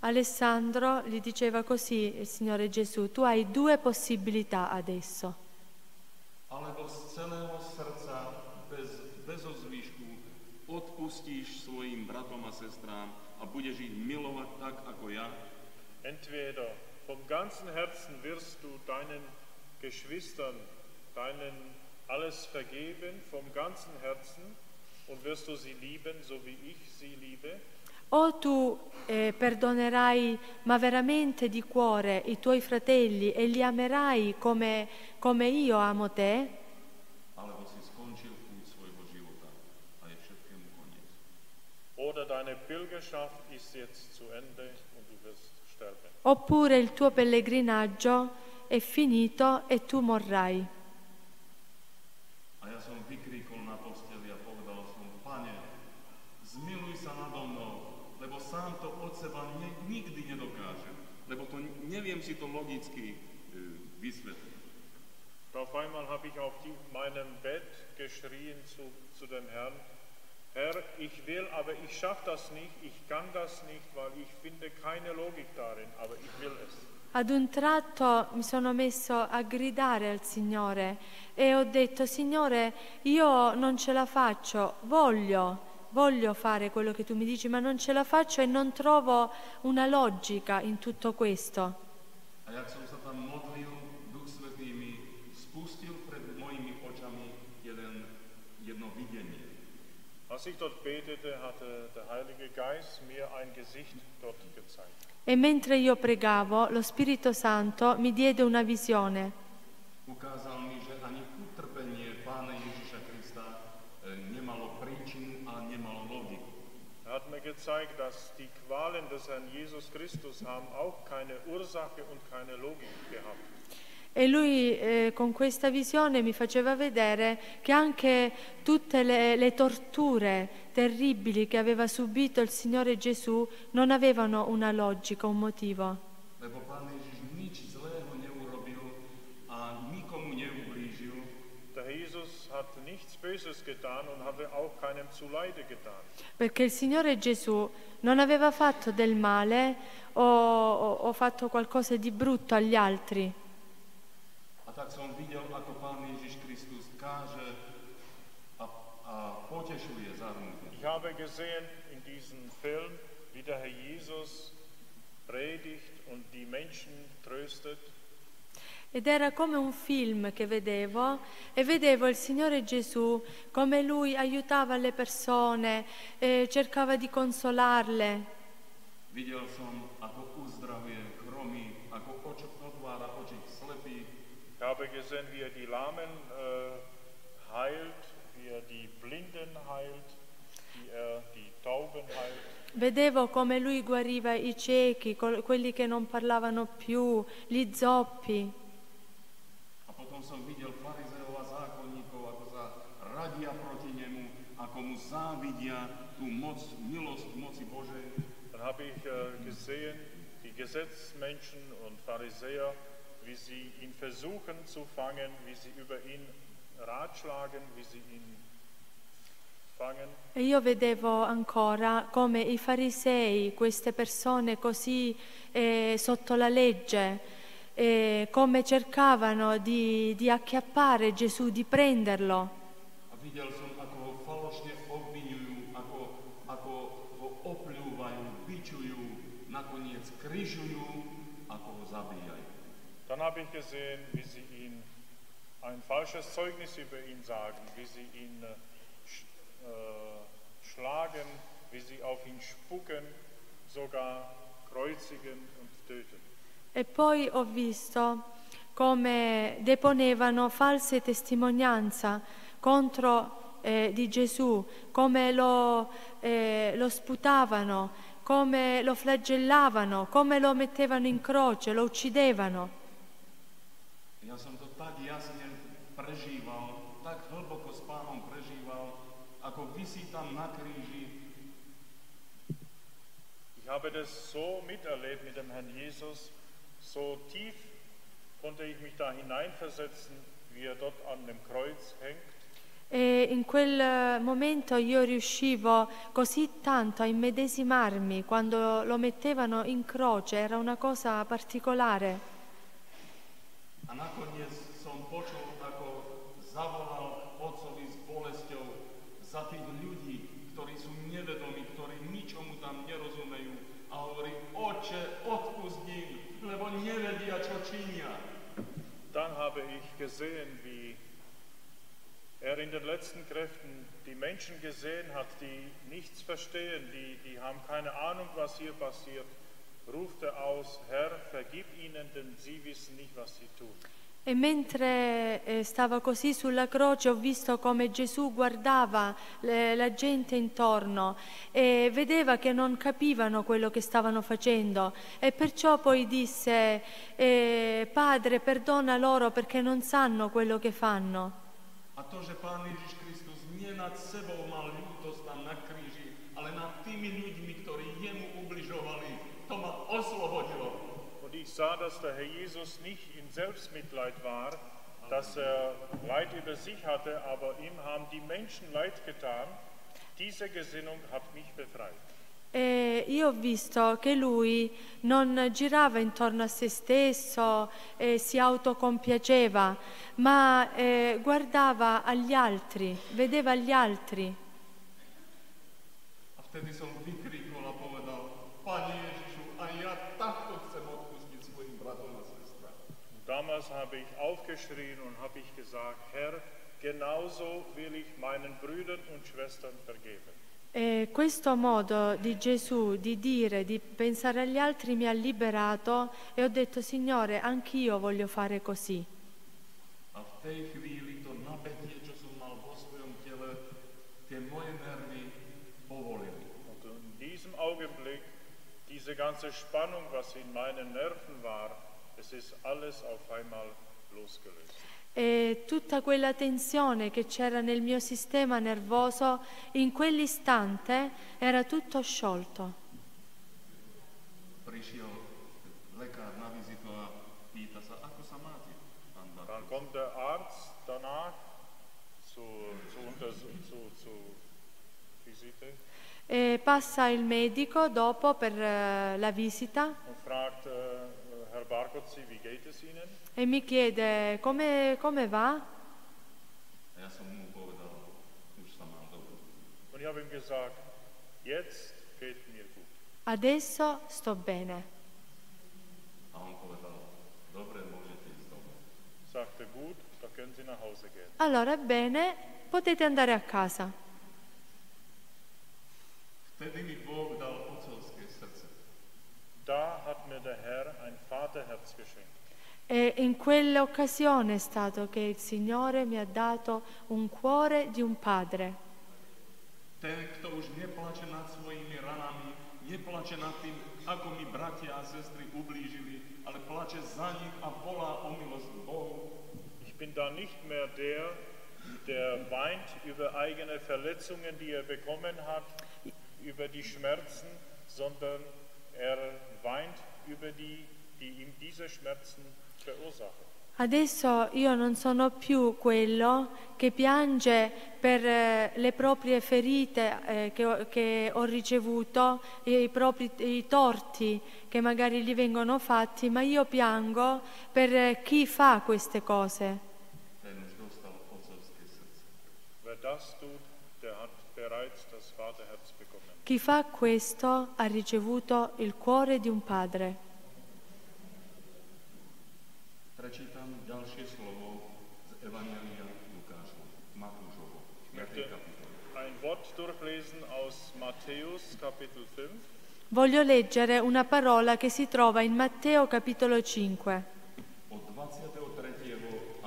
Alessandro gli diceva così il Signore Gesù, tu hai due possibilità adesso. Alebo z celého srdca, bez, bez ozvyšku, odpustíš budeš ich milovať tak, ako ja, Entweder vom ganzen Herzen wirst du deinen Geschwistern, deinen alles vergeben, vom ganzen Herzen, und wirst du sie lieben, so wie ich sie liebe, O tu eh, perdonerai, ma veramente di cuore, i tuoi fratelli e li amerai come, come io amo te, alebo si skončil púť svojho života a je všetkému koniec. Oder deine Pilgerschaft ist jetzt zu Ende und du wirst sterben. oppure il tuo pellegrinaggio è finito e tu morrai. A ja som vykríkol na posteli a povedal som, Pane, zmiluj sa nado mnou, lebo sám to od seba ne, nikdy nedokážem, lebo to neviem si to logicky e, vysvetliť. Auf einmal habe ich auf die, meinem Bett geschrien zu, zu dem Herrn, Herr, ich will, aber ich schaffe das nicht, ich kann das nicht, weil ich finde keine Logik darin, aber ich will es. Ad un tratto mi sono messo a gridare al Signore e ho detto, Signore, io non ce la faccio, voglio, voglio fare quello che tu mi dici, ma non ce la faccio e non trovo una logica in tutto questo. A jak som sa tam modlil, Duch Svetý mi spustil pred mojimi očami jeden, jedno videnie. Als ich dort betete, hatte der Heilige Geist mir ein Gesicht dort gezeigt. E mentre io pregavo, lo Spirito Santo mi diede una visione. Ukázal mi, že ani utrpenie Pána Ježiša Krista e, nemalo príčinu a nemalo logiku. Er hat mir gezeigt, dass die Qualen des Herrn Jesus Christus haben auch keine Ursache und keine Logik gehabt. E lui eh, con questa visione mi faceva vedere che anche tutte le, le torture terribili che aveva subito il Signore Gesù non avevano una logica, un motivo. Perché il Signore Gesù non aveva fatto del male o, o- o fatto qualcosa di brutto agli altri. Tak som videl, ako Pán Ježiš Kristus káže a, a Ich habe gesehen in diesem Film, wie der Herr Jesus predigt und die Menschen tröstet. Ed era come un film che vedevo e vedevo il Signore Gesù come lui aiutava le persone, eh, cercava di consolarle. Videl som, ako uzdravuje chromy, ako oč, otvára oči slepých. Ich habe gesehen, wie er die Lahmen äh, heilt, wie er die Blinden heilt, wie er die Tauben heilt. Vedevo come lui guariva i ciechi, quelli che non parlavano più, gli zoppi. A potom som videl farizeov a zákonníkov, ako sa radia proti nemu, ako mu závidia tú moc, milosť moci Božej. Dann habe ich äh, gesehen, die Gesetzmenschen und Pharisäer, wie sie ihn versuchen zu fangen, wie sie über ihn ratschlagen, wie sie ihn fangen. E io vedevo ancora come i farisei, queste persone così eh, sotto la legge, eh, come cercavano di, di acchiappare Gesù, di prenderlo. A videl som, ako ho falošne obvinujú, ako, ako ho opľúvajú, bičujú, nakoniec križujú, ako ho zabíjajú. Dann habe ich gesehen, wie sie ihn ein falsches Zeugnis über ihn sagen, wie sie ihn äh, äh, schlagen, wie sie auf ihn spucken, sogar kreuzigen und töten. E poi ho visto come deponevano false testimonianza contro eh, di Gesù, come lo, eh, lo sputavano, come lo flagellavano, come lo mettevano in croce, lo uccidevano. Ja som to tak jasne prežíval, tak hlboko s pánom prežíval, ako vysí tam na kríži, Ich habe das so miterlebt mit dem Herrn Jesus, so tief konnte ich mich da hineinversetzen, wie er dort an dem Kreuz hängt. E in quel eh, momento io riuscivo così tanto a immedesimarmi quando lo mettevano in croce, era una cosa particolare. A nakoniec som počul, ako zavolal otcovi s bolesťou za tých ľudí, ktorí sú nevedomí, ktorí ničomu tam nerozumejú a hovorí, oče, odpust im, lebo nevedia, čo činia. Dann habe ich gesehen, wie er in den letzten Kräften die Menschen gesehen hat, die nichts verstehen, die, die haben keine Ahnung, was hier passiert. Ruft er aus, Herr, vergib ihnen, denn sie wissen nicht, was sie tun. E mentre eh, stava così sulla croce ho visto come Gesù guardava le- la gente intorno e vedeva che non capivano quello che stavano facendo e perciò poi disse eh, Padre perdona loro perché non sanno quello che fanno. A to, že Pán Ježiš Kristus nie nad sebou mal sah, dass der Herr Jesus nicht in Selbstmitleid war, dass er Leid über sich hatte, aber ihm haben die Menschen Leid getan. Diese Gesinnung hat mich befreit. E io ho visto che lui non girava intorno a se stesso e si autocompiaceva, ma eh, guardava agli altri, vedeva gli altri. A vtedy som vykríkol a povedal, Pane Ježišu, a ja takto chcem odpustiť svojim bratom a sestrám. Und damals habe ich aufgeschrien und habe ich gesagt, Herr, genauso will ich meinen Brüdern und Schwestern vergeben. E questo modo di Gesù di dire, di pensare agli altri mi ha liberato e ho detto, Signore, anch'io voglio fare così. A v tej chvíli to napätie, čo som mal vo svojom tele, tie moje nervy povolili. Und in diesem Augenblick, diese ganze Spannung, was in meinen Nerven war, es ist alles auf einmal losgelöst. E tutta quella tensione che c'era nel mio sistema nervoso, in quell'istante era tutto sciolto. Dann kommt der Arzt danach zu, zu, zu, zu Visite E passa il medico dopo per eh, la visita und fragt, äh, e mi chiede come, come va? Adesso sto bene. A on povedal, dobre, môžete ísť domov. Sagte, gut, da können Sie nach Hause gehen. Allora, bene, potete andare a casa. Vtedy mi Boh dal otcovské srdce. Da hat mir der Herr ein Vaterherz geschenkt. E in quell'occasione è stato che il Signore mi ha dato un cuore di un padre. Ten, kto už neplače nad svojimi ranami, neplače nad tým, ako mi bratia a sestry ublížili, ale plače za nich a volá o milosť Bohu. Ich bin da nicht mehr der, der weint über eigene Verletzungen, die er bekommen hat, über die Schmerzen, sondern er weint über die, die ihm diese Schmerzen. Adesso io non sono più quello che piange per eh, le proprie ferite eh, che, ho, che ho ricevuto, i propri i torti che magari gli vengono fatti, ma io piango per eh, chi fa queste cose. Chi fa questo ha ricevuto il cuore di un padre. Prečítam ďalšie slovo z Evangelia Lukášov, Matúšovo, 5. möchte kapitole. ein Wort durchlesen aus Matthäus Kapitel 5. Voglio leggere una parola che si trova in Matteo capitolo 5. Od 23.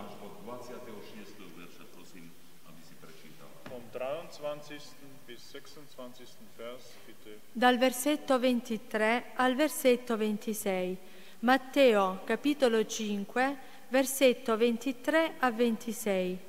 až do 26. verša prosím, aby si prečítal. Vom 23. bis 26. Vers, bitte. Dal versetto 23 al versetto 26. Matteo capitolo 5, versetto 23 a 26.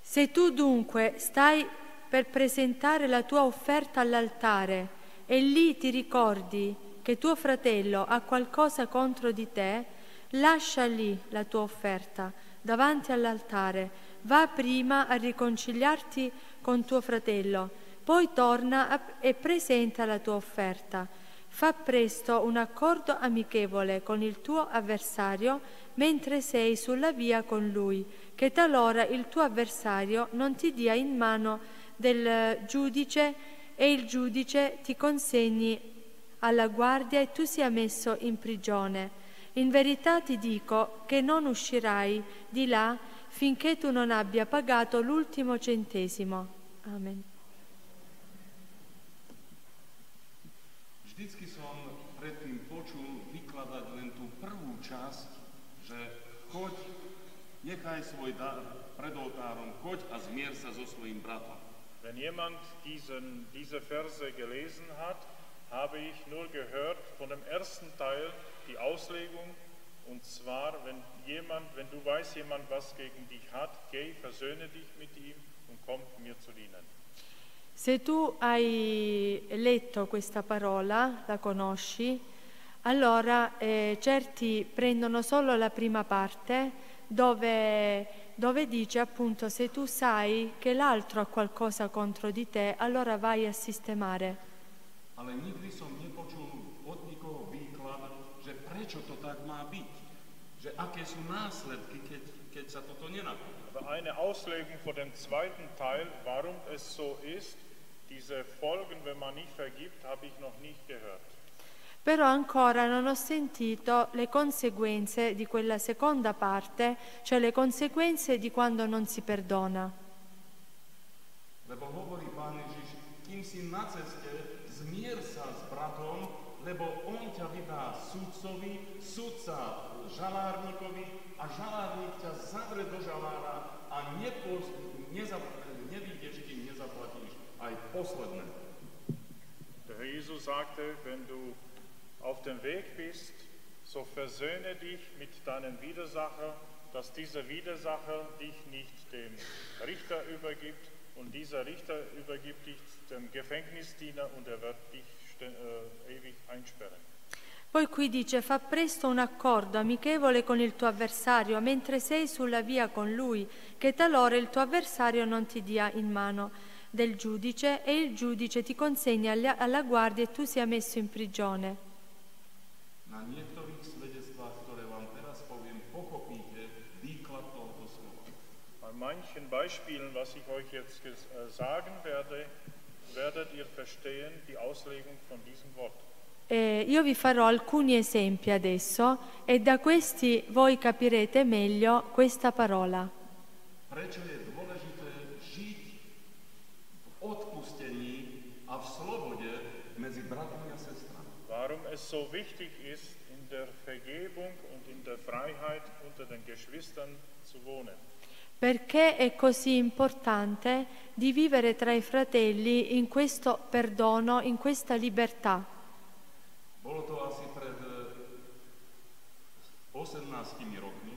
Se tu dunque stai per presentare la tua offerta all'altare e lì ti ricordi che tuo fratello ha qualcosa contro di te, lascia lì la tua offerta davanti all'altare, va prima a riconciliarti con tuo fratello, poi torna e presenta la tua offerta. Fa presto un accordo amichevole con il tuo avversario mentre sei sulla via con lui, che talora il tuo avversario non ti dia in mano del giudice e il giudice ti consegni alla guardia e tu sia messo in prigione. In verità ti dico che non uscirai di là finché tu non abbia pagato l'ultimo centesimo. Amen. Vždycky som predtým počul vykladať len tú prvú časť, že choď, nechaj svoj dar pred oltárom, choď a zmier sa so svojím bratom. Wenn jemand diesen, diese Verse gelesen hat, habe ich nur gehört von dem ersten Teil die Auslegung. Und zwar, wenn jemand, wenn du weißt, jemand was gegen dich hat, geh, versöhne dich mit ihm und komm mir zu dienen. Se tu hai letto questa parola, la conosci, allora eh, certi prendono solo la prima parte dove, dove dice appunto se tu sai che l'altro ha qualcosa contro di te, allora vai a sistemare. Ale nikdy som nepočul od nikoho výklad, že prečo to tak má byť. Že aké sú následky, keď, keď sa toto nenaplní. Aber eine Auslegung von dem zweiten Teil, warum es so ist, diese Folgen, wenn man nicht vergibt, habe ich noch nicht gehört. Però ancora non ho sentito le conseguenze di quella seconda parte, cioè le conseguenze di quando non si perdona. Lebo hovorí Pán Ježiš, kým si na ceste, zmier sa s bratom, lebo on ťa vydá sudcovi, sudca žalárnikovi a žalárnik ťa zavre do žalára a nepos, neza, nevídeš, kým nezaplatíš aj posledné. Der Herr Jesus sagte, wenn du auf dem Weg bist, so versöhne dich mit deinem Widersacher, dass dieser Widersacher dich nicht dem Richter übergibt und dieser Richter übergibt dich dem Gefängnisdiener und er wird dich äh, ewig einsperren. Poi qui dice fa presto un accordo amichevole con il tuo avversario mentre sei sulla via con lui, che talora il tuo avversario non ti dia in mano del giudice e il giudice ti consegna alla guardia e tu sia messo in prigione. Na niektorých svedectvách, ktoré vám teraz poviem, pochopíte výklad tohoto slova. Bei manchen Beispielen, was ich euch jetzt äh, sagen werde, werdet ihr verstehen die Auslegung von diesem Wort. Eh, io vi farò alcuni esempi adesso e da questi voi capirete meglio questa parola. Prečo je dôležité žiť v odpustení a v slobode medzi bratmi a sestrami? Warum es so wichtig ist, in der Vergebung und in der Freiheit unter den Geschwistern zu wohnen. Perché è così importante di vivere tra i fratelli in questo perdono, in questa libertà. Bolo to asi pred 18 rokmi.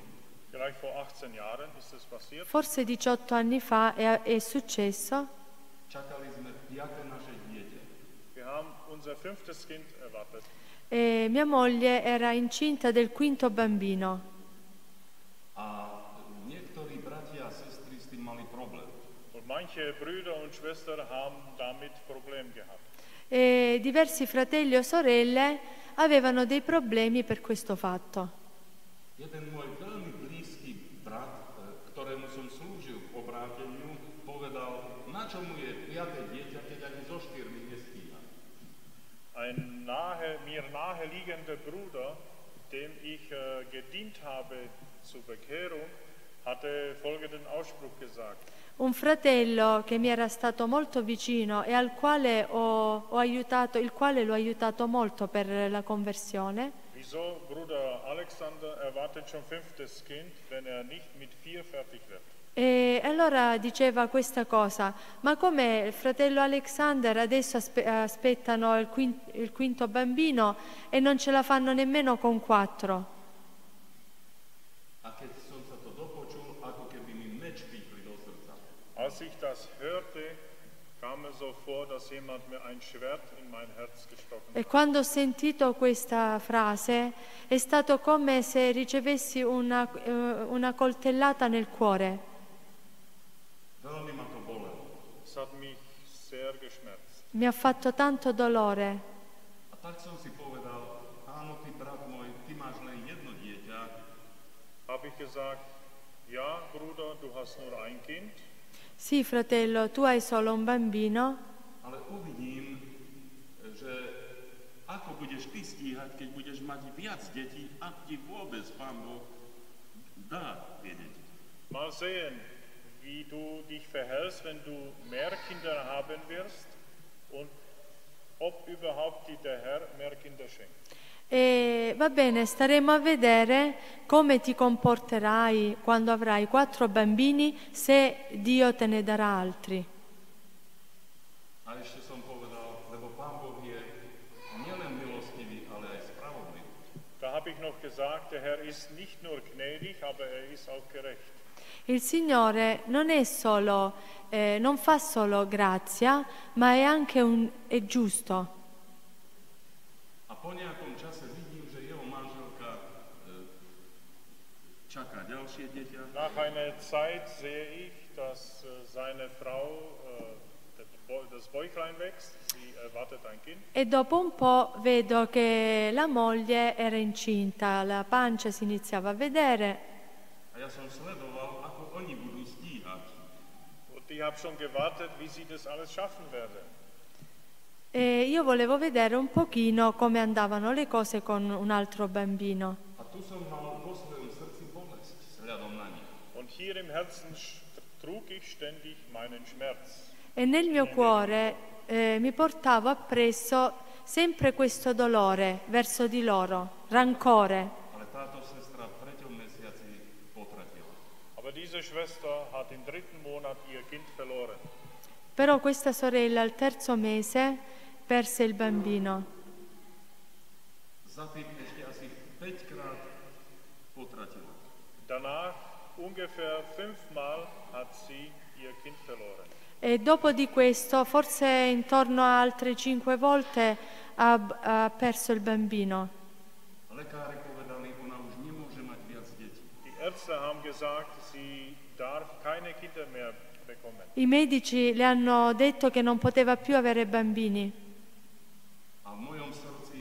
Vielleicht vor 18 Jahren ist es passiert. Forse 18 anni fa è, è successo. Čakali sme piate naše dieťa. Wir haben unser fünftes Kind erwartet. E mia moglie era incinta del quinto bambino. A sestry mali. Und manche Brüder und Schwestern haben damit Problem gehabt. E diversi fratelli o sorelle avevano dei problemi per questo fatto. Jeden môj veľmi blízky brat, e, ktorému som slúžil v obráteniu, povedal, na čo mu je piate dieťa, keď ani zo štyrmi nestíha. Ein nahe, mir naheliegender Bruder, dem ich äh, gedient habe zur Bekehrung, hatte folgenden Ausspruch gesagt. Un fratello che mi era stato molto vicino e al quale ho, ho aiutato, il quale l'ho aiutato molto per la conversione, Wieso Bruder Alexander erwartet schon fünftes Kind, wenn er nicht mit vier fertig wird? E allora diceva questa cosa, ma come il fratello Alexander adesso aspe- aspettano il, quin- il quinto bambino e non ce la fanno nemmeno con quattro? Als ich das hörte, kam mir so vor, dass jemand mir ein Schwert in mein Herz gestochen E hat. quando ho sentito questa frase è stato come se ricevessi una, eh, una coltellata nel cuore. Veľmi ma to bolelo. Es hat mich sehr geschmerzt. Mi ha fatto tanto dolore. Sì, fratello, tu hai solo un bambino, ale uvidím, že ako budeš ty stíhať, keď budeš mať viac detí, ak ti vôbec Pán Boh dá mal sehen, wie du dich verhältst, wenn du mehr Kinder haben wirst und ob überhaupt dir der Herr mehr Kinder schenkt. E va bene, staremo a vedere come ti comporterai quando avrai quattro bambini se Dio te ne darà altri. Boh. Da habe ich noch gesagt, der Herr ist nicht nur gnädig, aber er ist auch gerecht. Il Signore non è solo, eh, non fa solo grazia, ma è anche un, è giusto. A po nejakom čase vidím, že jeho manželka e, čaká ďalšie dieťa Nach einer Zeit sehe ich, dass äh, seine Frau äh, der Bo- das Bäuchlein wächst, sie erwartet ein Kind. E dopo un po' vedo che la moglie era incinta, la pancia si iniziava a vedere a ja som sledoval, ich habe schon gewartet, wie sie das alles schaffen werden. e io volevo vedere un pochino come andavano le cose con un altro bambino. A tu som mal vo svojom srdci bolesť sľadom na nich. Und hier im Herzen trug ich ständig meinen Schmerz. E nel mio cuore eh, mi portavo appresso sempre questo dolore verso di loro, rancore. Ale táto v treťom mesiaci potratila. Aber diese Schwester hat im dritten Monat ihr Kind verloren. Però questa sorella al terzo mese perse il bambino. Za tým ešte asi 5 krát potratila. Danach ungefähr fünfmal hat sie ihr Kind verloren. E dopo di questo, forse intorno a altre cinque volte, ha, ha perso il bambino. Lekári povedali, ona už nemôže mať viac detí. Die Ärzte haben gesagt, sie darf keine Kinder mehr bekommen. I medici le hanno detto che non poteva più avere bambini. A v mojom srdci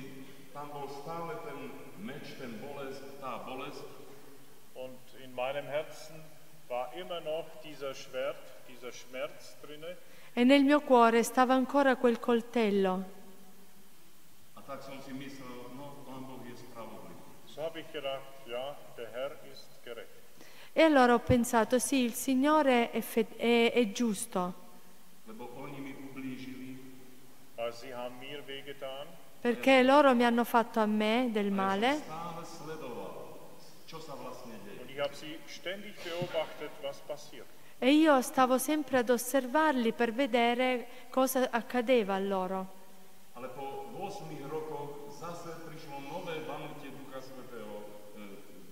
tam bol stále ten meč, ten bolesť, tá bolesť, Und in meinem Herzen war immer noch dieser Schwert, dieser Schmerz drinne. E nel mio cuore stava ancora quel coltello. A tak som si myslel, no, Pán Boh je spravodlivý. So habe ich gedacht, ja, der Herr ist gerecht. E allora ho pensato, sì, il Signore è, fe- è- è giusto, perché loro mi hanno fatto a me del male. e io stavo sempre ad osservarli per vedere cosa accadeva a loro. Ale po 8 rokoch zase prišlo nové vanutie Ducha Svetého e,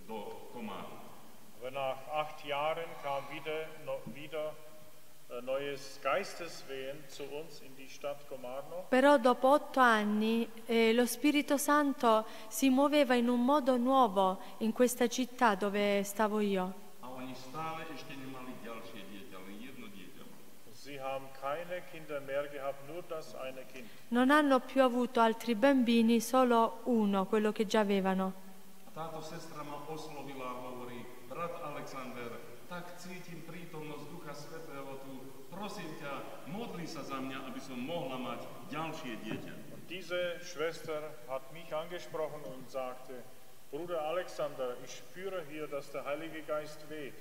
do Komáru. Aber nach acht Jahren kam wieder, no, wieder äh, neues Geisteswehen zu uns in die Stadt Komarno. Però dopo otto anni eh, lo Spirito Santo si muoveva in un modo nuovo in questa città dove stavo io. Non hanno più avuto altri bambini, solo uno, quello che già avevano. A táto sestra ma oslovila a hovorí, brat Alexander, tak cítim prítomnosť Ducha Svetého tu. Prosím ťa, modli sa za mňa, aby som mohla mať ďalšie dieťa. Und diese Schwester hat mich angesprochen und sagte, Bruder Alexander, ich spüre hier, dass der Heilige Geist weht.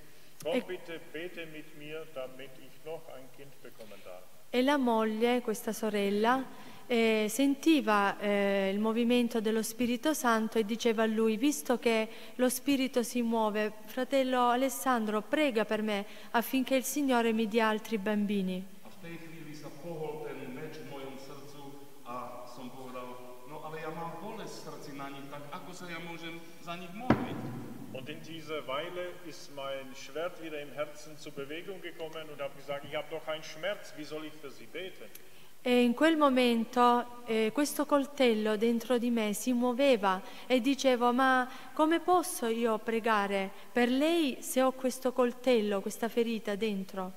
Komm Ich- bitte, bete mit mir, damit ich noch ein Kind bekommen darf. E la moglie, questa sorella, eh, sentiva eh, il movimento dello Spirito Santo e diceva a lui, visto che lo Spirito si muove, fratello Alessandro, prega per me affinché il Signore mi dia altri bambini. A v tej chvíli sa pohol ten meč v mojom srdcu a som povedal, no ale ja mám bolesť v srdci na nich, tak ako sa ja môžem za nich modliť? Und in dieser Weile ist mein Schwert wieder im Herzen zur Bewegung gekommen und habe gesagt, ich habe doch einen Schmerz, wie soll ich für sie beten? E in quel momento eh, questo coltello dentro di me si muoveva e dicevo, ma come posso io pregare per lei se ho questo coltello, questa ferita dentro?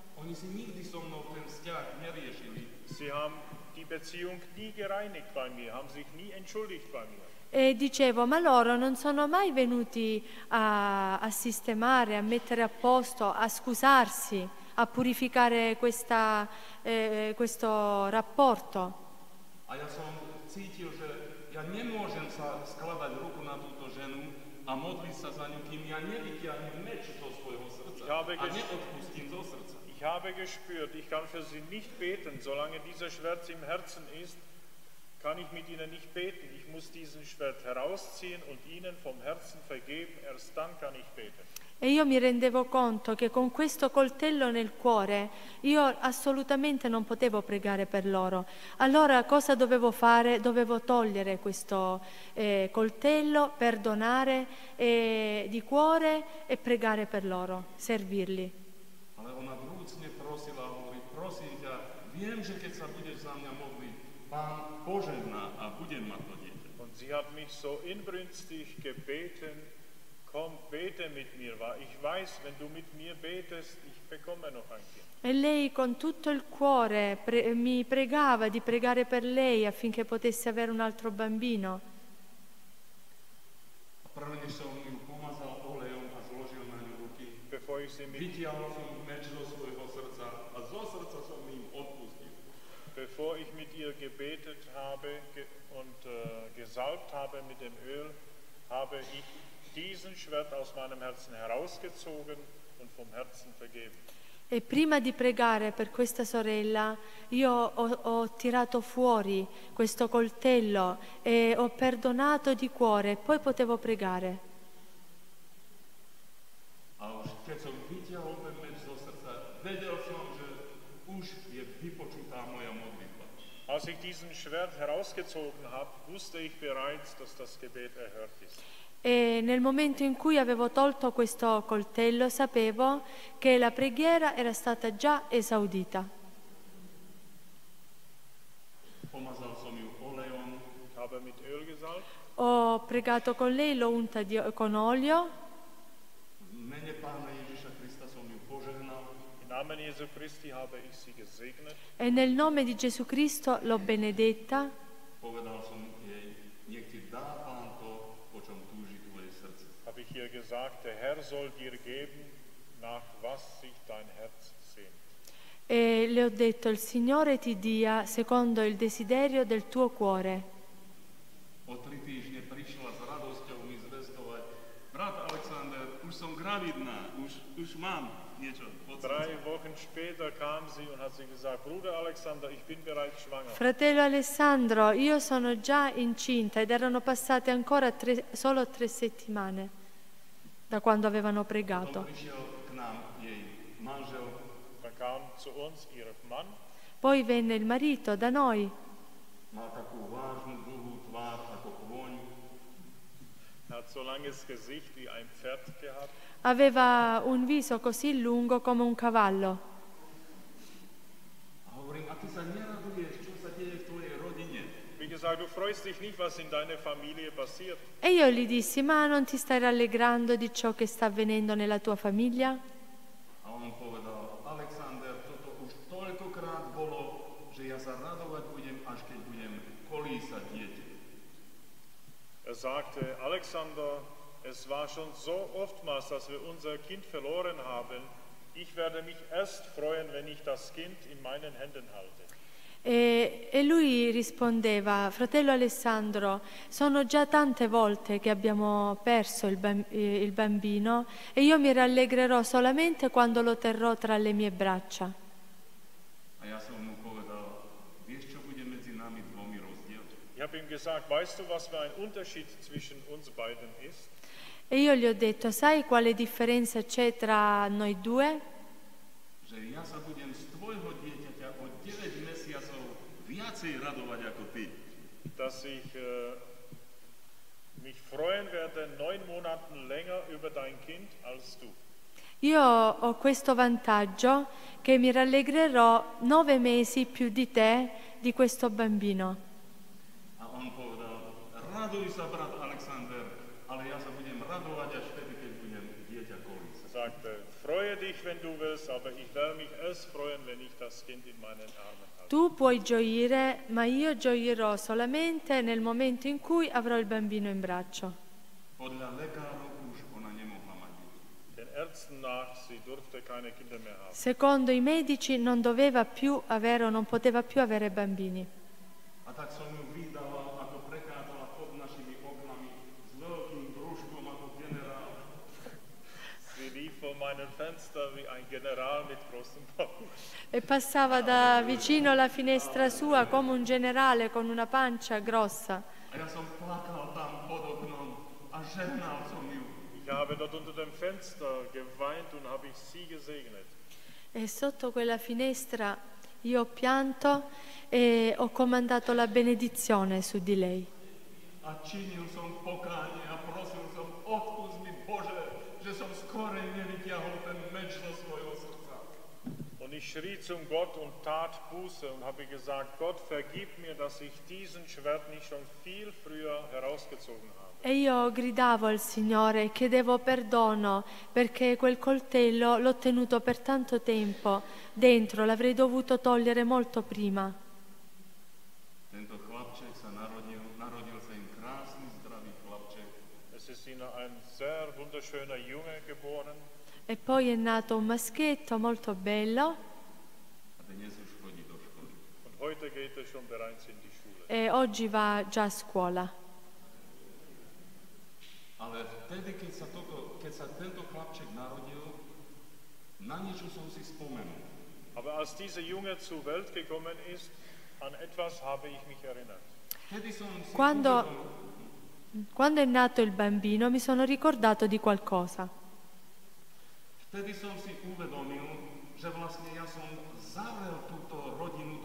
Sie haben die Beziehung nie gereinigt bei mir, haben sich nie entschuldigt bei mir. E dicevo, ma loro non sono mai venuti a, a sistemare, a mettere a posto, a scusarsi, a purificare questa, eh, questo rapporto. A ja som cítil, že ja nemôžem sa skladať ruku na túto ženu a modliť sa za ňu, kým ja nevytiahnem meč zo svojho srdca a neodpustím zo srdca. Ich habe gespürt, ich kann für sie nicht beten, solange dieser Schmerz im Herzen ist, kann ich mit ihnen nicht beten. Ich muss diesen Schwert herausziehen und ihnen vom Herzen vergeben, erst dann kann ich beten. E io mi rendevo conto che con questo coltello nel cuore io assolutamente non potevo pregare per loro. Allora cosa dovevo fare? Dovevo togliere questo eh, coltello, perdonare eh, di cuore e pregare per loro, servirli. Ale ona vrúcne prosila hovorí, prosím ťa, viem, že keď sa budeš za mňa modliť, Pán požehná a budem mať to dieťa. Und sie hat mich so inbrünstig gebeten, komm, bete mit mir. wa- Ich weiß, wenn du mit mir betest, ich bekomme noch ein Kind. E lei con tutto il cuore pre- mi pregava di pregare per lei affinché potesse avere un altro bambino. Než som ju pomazal olejom a zložil na ňu ruky, Bevor ich sie mit vytiahol som meč zo svojho srdca a zo srdca som im odpustil. Bevor ich mit ihr gebetet habe und äh, gesalbt habe mit dem Öl, habe ich diesen Schwert aus meinem Herzen herausgezogen und vom Herzen vergeben. E prima di pregare per questa sorella, io ho, ho tirato fuori questo coltello e ho perdonato di cuore, poi potevo pregare. A už keď som vytiahol ten meč zo srdca, vedel som, že už je vypočutá moja modlitba. Als ich diesen Schwert herausgezogen habe, wusste ich bereits, dass das Gebet erhört ist. E nel momento in cui avevo tolto questo coltello sapevo che la preghiera era stata già esaudita. Ho pregato con lei, l'ho unta di- con olio v mene Pána Ježiša Krista som ju požehnal im Namen Jesu Christi habe ich sie gesegnet. E nel nome di Gesù Cristo l'ho benedetta. Habe ich ihr gesagt, der Herr soll dir geben, nach was sich dein Herz sehnt. E le ho detto, il Signore ti dia secondo il desiderio del tuo cuore. O tri týždne prišla s radosťou mi zvestovať, brat Alexander, už som gravidná, už, už mám niečo. Drei Fratello Alessandro, io sono già incinta ed erano passate ancora tre- solo tre settimane da quando avevano pregato. Poi venne il marito da noi, er hat so langes Gesicht wie ein Pferd gehabt. Aveva un viso così lungo come un cavallo. E io gli dissi, ma non ti stai rallegrando di ciò che sta avvenendo nella tua famiglia? Er sagte, Alexander, es war schon so oftmals, dass wir unser Kind verloren haben. Ich werde mich erst freuen, wenn ich das Kind in meinen Händen halte. E, e lui rispondeva, fratello Alessandro, sono già tante volte che abbiamo perso il, bam- il bambino e io mi rallegrerò solamente quando lo terrò tra le mie braccia. A ja som mu povedal, vieš, čo bude medzi nami dvomi rozdiel? Ich habe ihm gesagt, weißt du, was für ein Unterschied zwischen uns beiden ist? E io gli ho detto, sai quale differenza c'è tra noi due? Že ja sa budem z tvojho dieťaťa o 9 mesiacov viacej radovať ako ty. Dass ich äh, mich freuen werde neun Monaten länger über dein Kind als du. Io ho questo vantaggio che mi rallegrerò nove mesi più di te di questo bambino. A on povedal, raduj sa, brat Alexander, ale ja sa budem radovať až vtedy, keď budem dieťa kolísať. Er sagte, freue dich, wenn du willst, aber ich werde mich erst freuen, wenn ich das Kind in meinen Armen halte. Tu puoi gioire, ma io gioirò solamente nel momento in cui avrò il bambino in braccio. Podľa lekárov už ona nemohla mať deti. Den Ärzten nach, sie durfte keine Kinder mehr haben. Secondo i medici non doveva più avere o non poteva più avere bambini. A tak som ju vydával, ako prechádzala pod našimi oknami s veľkým brúškom ako generál. Sie lief vor meinem Fenster wie ein General mit großem Bauch. E passava da vicino alla finestra sua come un generale con una pancia grossa. E sotto quella finestra io ho pianto e ho comandato la benedizione su di lei. A činil som pokánie a prosil som, odpust mi Bože, že som skorej nevyťahol ten meč zo svojho srdca. Und ich schrie zum Gott und tat Buße und habe gesagt, Gott, vergib mir, dass ich diesen Schwert nicht schon viel früher herausgezogen habe. E io gridavo al Signore e chiedevo perdono perché quel coltello l'ho tenuto per tanto tempo dentro, l'avrei dovuto togliere molto prima. Tento chlapček sa narodil, narodil sa im krásny, zdravý chlapček. Es ist ihnen ein sehr wunderschöner Junge geboren E poi è nato un maschietto molto bello A dnes už chodí do školy. und heute geht er schon bereits in die Schule. E oggi va già a scuola. Ale vtedy, keď sa, toto, keď sa tento chlapček narodil, na niečo som si spomenul. Aber als dieser Junge zur Welt gekommen ist, an etwas habe ich mich erinnert. Vtedy som si Quando- Quando è nato il bambino mi sono ricordato di qualcosa. vtedy som si uvedomil, že vlastne ja som zavrel túto rodinu do žalára.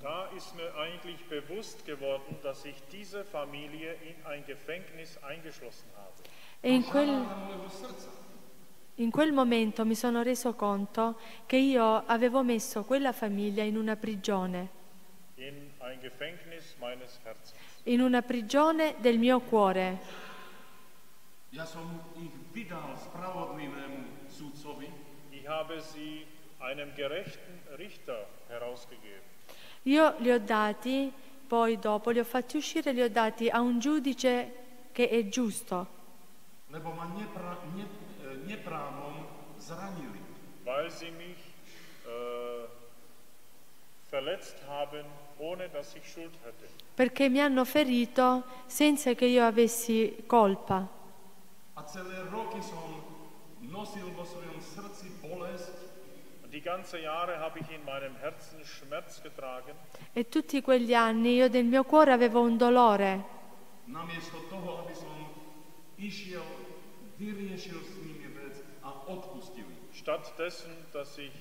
Da ist mir eigentlich bewusst geworden, dass ich diese Familie in ein Gefängnis eingeschlossen habe. E in quel, in quel momento mi sono reso conto che io avevo messo quella famiglia in una prigione, In ein Gefängnis meines Herzens. in una prigione del mio cuore. Ja som ich vydal spravodlivému sudcovi, Ich habe sie einem gerechten Richter herausgegeben. Io li ho dati, poi dopo li ho fatti uscire, li ho dati a un giudice che è giusto, lebo ma nepra, ne, e, neprávom zranili. Weil sie mich äh, verletzt haben, ohne dass ich Schuld hätte. Perché mi hanno ferito senza che io avessi colpa. A nosil vo svojom srdci bolesť. Die ganze Jahre habe ich in meinem Herzen Schmerz getragen. E tutti quegli anni io nel mio cuore avevo un dolore. Stattdessen, dass ich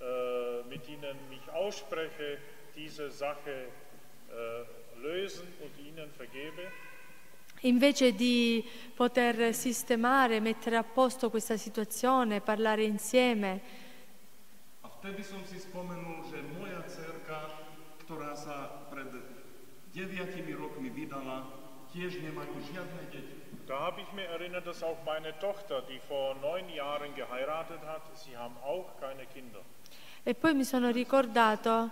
äh, mit ihnen mich ausspreche, diese Sache äh, lösen und ihnen vergebe. Invece di poter sistemare, mettere a posto questa situazione, parlare insieme. A vtedy som si spomenul, že moja dcerka, ktorá sa pred deviatimi rokmi vydala, tiež nemajú žiadne deti. Da habe ich mir erinnert, dass auch meine Tochter, die vor neun Jahren geheiratet hat, sie haben auch keine Kinder. E poi mi sono ricordato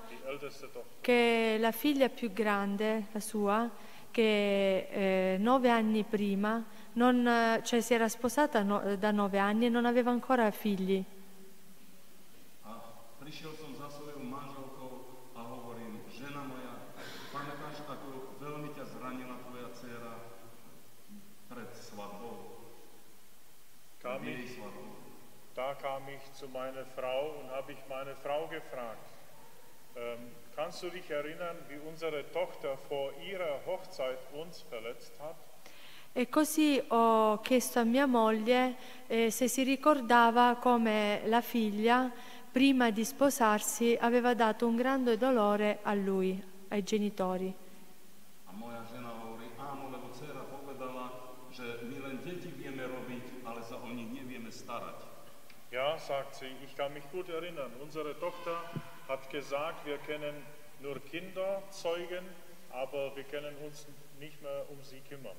che la figlia più grande, la sua, che eh, nove anni prima non, cioè, si era sposata no, da nove anni e non aveva ancora figli. Kam ich, da kam ich zu meiner Frau und habe ich meine Frau gefragt, ähm, Kannst du dich erinnern, wie unsere Tochter vor ihrer Hochzeit uns verletzt hat? E così ho chiesto a mia moglie eh, se si ricordava come la figlia, prima di sposarsi, aveva dato un grande dolore a lui, ai genitori. Ja, sagt sie, ich kann mich gut erinnern. Unsere Tochter hat gesagt, wir können nur Kinder zeugen, aber wir können uns nicht mehr um sie kümmern.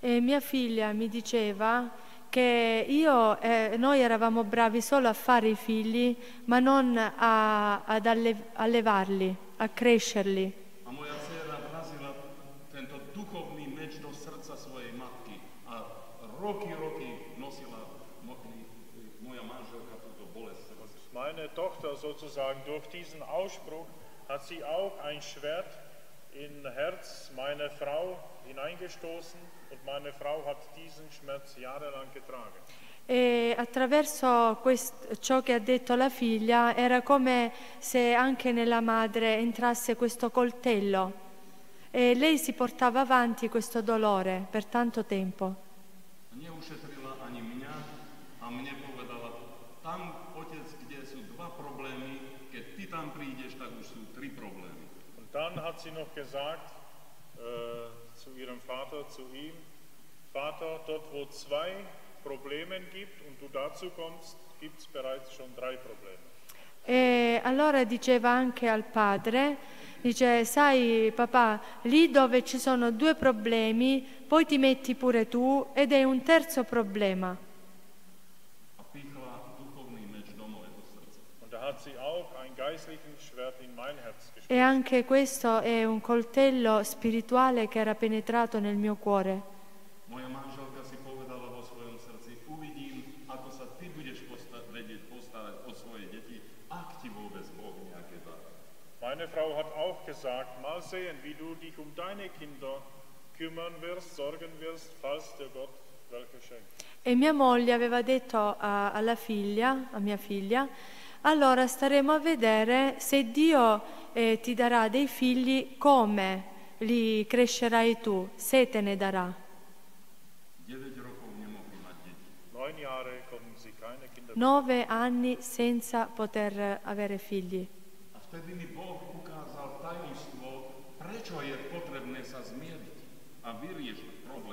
E mia figlia mi diceva che io, eh, noi eravamo bravi solo a fare i figli, ma non a, ad alle, allevarli, a crescerli. A moja dcera vrazila tento duchovný meč do srdca svojej matky a roky, roky nosila moja manželka túto bolesť. Meine Tochter sozusagen durch diesen Ausspruch hat sie auch ein Schwert in Herz meiner Frau hineingestoßen und meine Frau hat diesen Schmerz jahrelang getragen. E attraverso quest- ciò che ha detto la figlia era come se anche nella madre entrasse questo coltello e lei si portava avanti questo dolore per tanto tempo. dann hat sie noch gesagt äh, zu ihrem Vater, zu ihm, Vater, dort wo zwei Probleme gibt und du dazu kommst, gibt es bereits schon drei Probleme. E allora diceva anche al padre, dice, sai papà, lì dove ci sono due problemi, poi ti metti pure tu ed è un terzo problema. Und da hat sie auch ein geistliches Schwert in mein Herz e anche questo è un coltello spirituale che era penetrato nel mio cuore. Moja manželka si povedala vo svojom srdci, uvidím, ako sa ty budeš vedieť postarať o svoje deti, ak ti vôbec Boh nejaké dá. Meine Frau hat auch gesagt, mal sehen, wie du dich um deine Kinder kümmern wirst, sorgen wirst, falls dir Gott welche schenkt. E mia moglie aveva detto a, alla figlia, a mia figlia, allora staremo a vedere se Dio eh, ti darà dei figli come li crescerai tu, se te ne darà. Nove anni senza poter avere figli.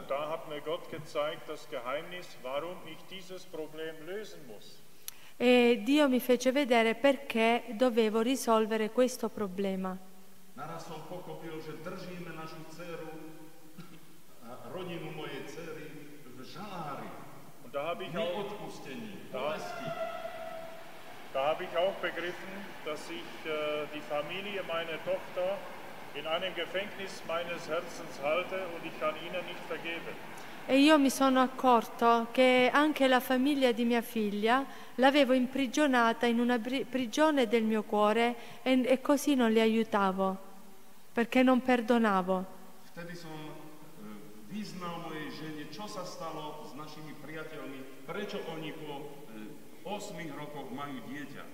Da hat mir Gott gezeigt das Geheimnis, warum ich dieses Problem lösen muss. E Dio mi fece vedere perché dovevo risolvere questo problema. Da habe ich auch begriffen, dass ich äh, die Familie meiner Tochter in einem Gefängnis meines Herzens halte und ich kann ihnen nicht vergeben. E io mi sono accorto che anche la famiglia di mia figlia l'avevo imprigionata in una prigione del mio cuore e, e così non li aiutavo, perché non perdonavo. Vtedy som vyznal mojej žene, čo sa stalo s našimi priateľmi, prečo oni po 8 e, rokoch majú dieťa.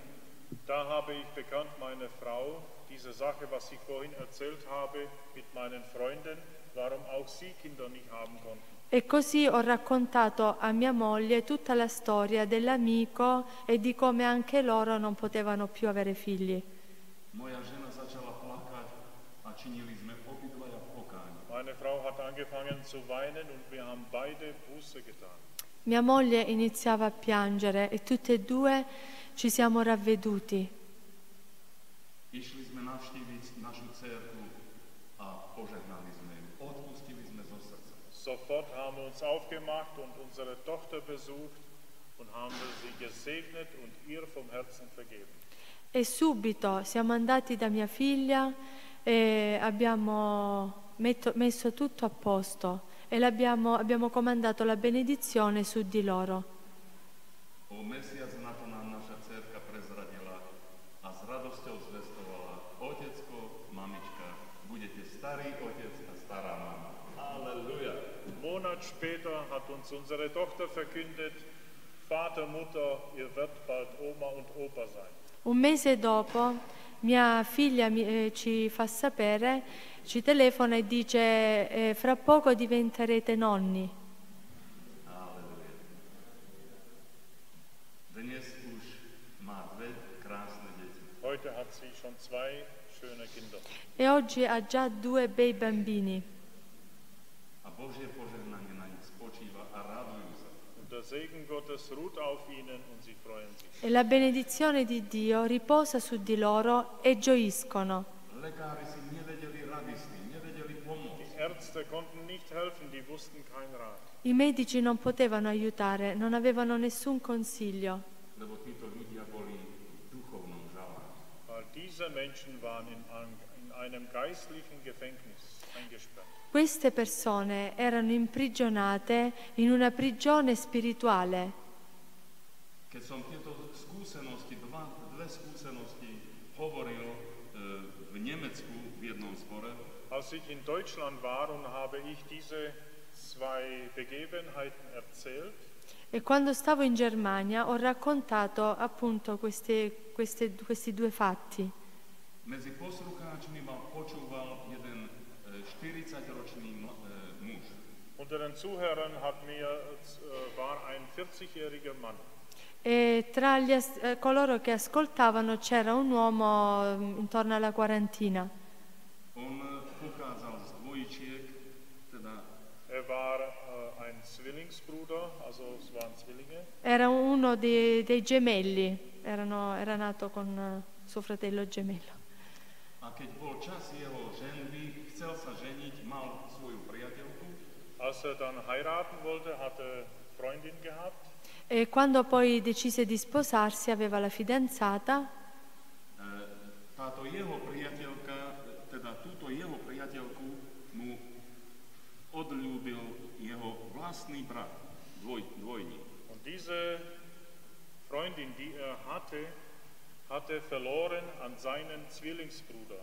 Da habe ich bekannt, meine Frau, diese Sache, was ich vorhin erzählt habe mit meinen Freunden, warum auch sie Kinder nicht haben konnten. E così ho raccontato a mia moglie tutta la storia dell'amico e di come anche loro non potevano più avere figli. Moja žena začala plakať a činili sme obidvaja pokáň. Meine Frau hat angefangen zu weinen und wir haben beide Buße getan. Mia moglie iniziava a piangere e tutte e due ci siamo ravveduti. Išli sme navštíviť našu cerku a požehnali Sofort haben wir uns aufgemacht und unsere Tochter besucht und haben sie gesegnet und ihr vom Herzen vergeben. E subito siamo andati da mia figlia e abbiamo metto, messo tutto a posto e abbiamo comandato la benedizione su di loro. O mesiac später hat uns unsere Tochter verkündet, Vater, Mutter, ihr werdet bald Oma und Opa sein. Un mese dopo mia figlia mi, eh, ci fa sapere, ci telefona e dice eh, fra poco diventerete nonni. Heute hat sie schon zwei schöne Kinder. E oggi ha già due bei bambini. Božie požehnanie na nich spočíva a radujú sa. der Segen Gottes ruht auf ihnen und sie freuen sich. E la benedizione di Dio riposa su di loro e gioiscono. Die Ärzte konnten nicht helfen, die wussten Rat. I medici non potevano aiutare, non avevano nessun consiglio. Lebo títo ľudia boli v duchovnom žalári. Weil diese Menschen waren in, einem geistlichen Gefängnis. Queste persone erano imprigionate in una prigione spirituale. Keď som tieto skúsenosti, dva, dve skúsenosti hovoril e, v Nemecku v jednom zbore, Als ich in Deutschland war und habe ich diese zwei Begebenheiten erzählt, e quando stavo in Germania ho raccontato appunto queste, queste, questi due fatti. Medzi poslucháčmi ma počúval jeden 40-ročný muž. Unter den Zuhörern hat mir, war ein 40-jähriger Mann. E tra gli, eh, coloro che ascoltavano c'era un uomo mm, intorno alla quarantina. On z dvojčiek, teda Er war äh, ein Zwillingsbruder, also es waren Zwillinge. Era uno dei, dei gemelli, Erano, era nato con uh, suo fratello gemello. A keď bol čas jeho ženby, chcel sa ženiť, mal svoju priateľku. Als er dann heiraten wollte, hatte Freundin gehabt. E quando poi decise di sposarsi aveva la fidanzata. E, táto jeho priateľka, teda túto jeho priateľku mu odľúbil jeho vlastný brat, dvoj, dvojník. Und diese Freundin, die er hatte, hatte verloren an seinen Zwillingsbruder.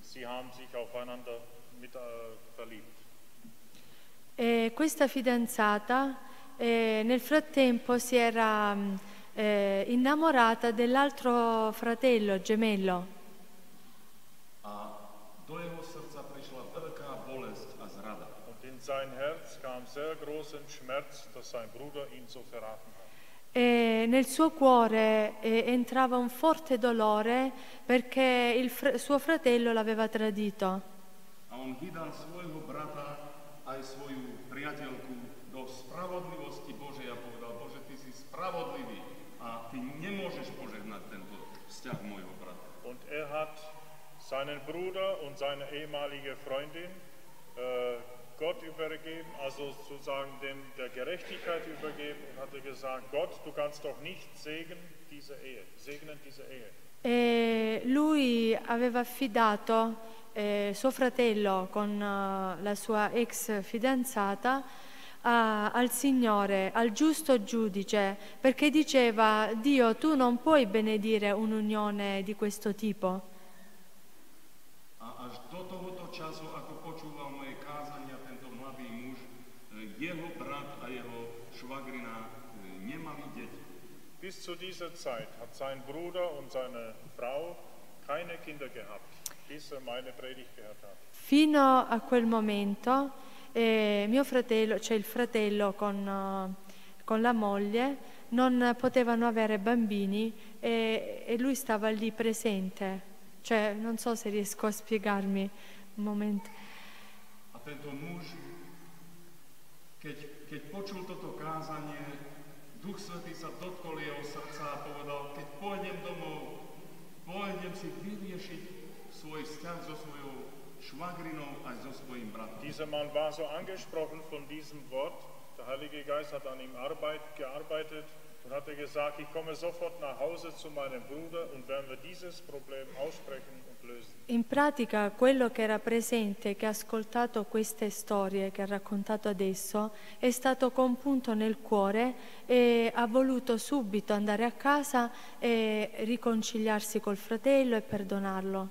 Sie haben sich aufeinander mit, äh, verliebt. E questa fidanzata eh, nel frattempo si era eh, innamorata dell'altro fratello gemello. A do jeho srdca prišla veľká bolesť a zrada. Und in sein Herz kam sehr großen Schmerz, dass sein Bruder ihn so verraten hat. E nel suo cuore eh, entrava un forte dolore perché il fr- suo fratello l'aveva tradito. A on vydal svojho brata aj svoju priateľku do spravodlivosti Božej a povedal, Bože, Ty si spravodlivý a Ty nemôžeš požehnať tento vzťah môjho brata. Und er hat seinen Bruder und seine ehemalige Freundin äh, Gott übergeben, also sozusagen dem der Gerechtigkeit übergeben und hatte gesagt, Gott, du kannst doch nicht segnen diese Ehe, segnen diese Ehe. E lui aveva affidato eh, suo fratello con uh, la sua ex fidanzata a, al Signore, al giusto giudice, perché diceva, Dio, tu non puoi benedire un'unione di questo tipo. A až do tohoto času, ako počúval moje kázania, tento mladý muž, jeho brat a jeho švagrina nemali deti. Bis zu dieser Zeit hat sein Bruder und seine Frau keine Kinder gehabt, bis er meine Predigt gehört hat. Fino a quel momento e mio fratello, cioè il fratello con, uh, con la moglie, non potevano avere bambini e, e, lui stava lì presente. Cioè, non so se riesco a spiegarmi un momento. A tento muž, keď, keď počul toto kázanie, Duch Svetý sa dotkol jeho srdca a povedal, keď pôjdem domov, pôjdem si vyriešiť svoj vzťah so svojou Dieser Mann war so angesprochen von diesem Wort. Der Heilige Geist hat an ihm Arbeit, gearbeitet und hatte gesagt, ich komme sofort nach Hause zu meinem Bruder und werden wir dieses Problem aussprechen und lösen. In pratica quello che era presente, che ha ascoltato queste storie che ha raccontato adesso, è stato compunto nel cuore e ha voluto subito andare a casa e riconciliarsi col fratello e perdonarlo.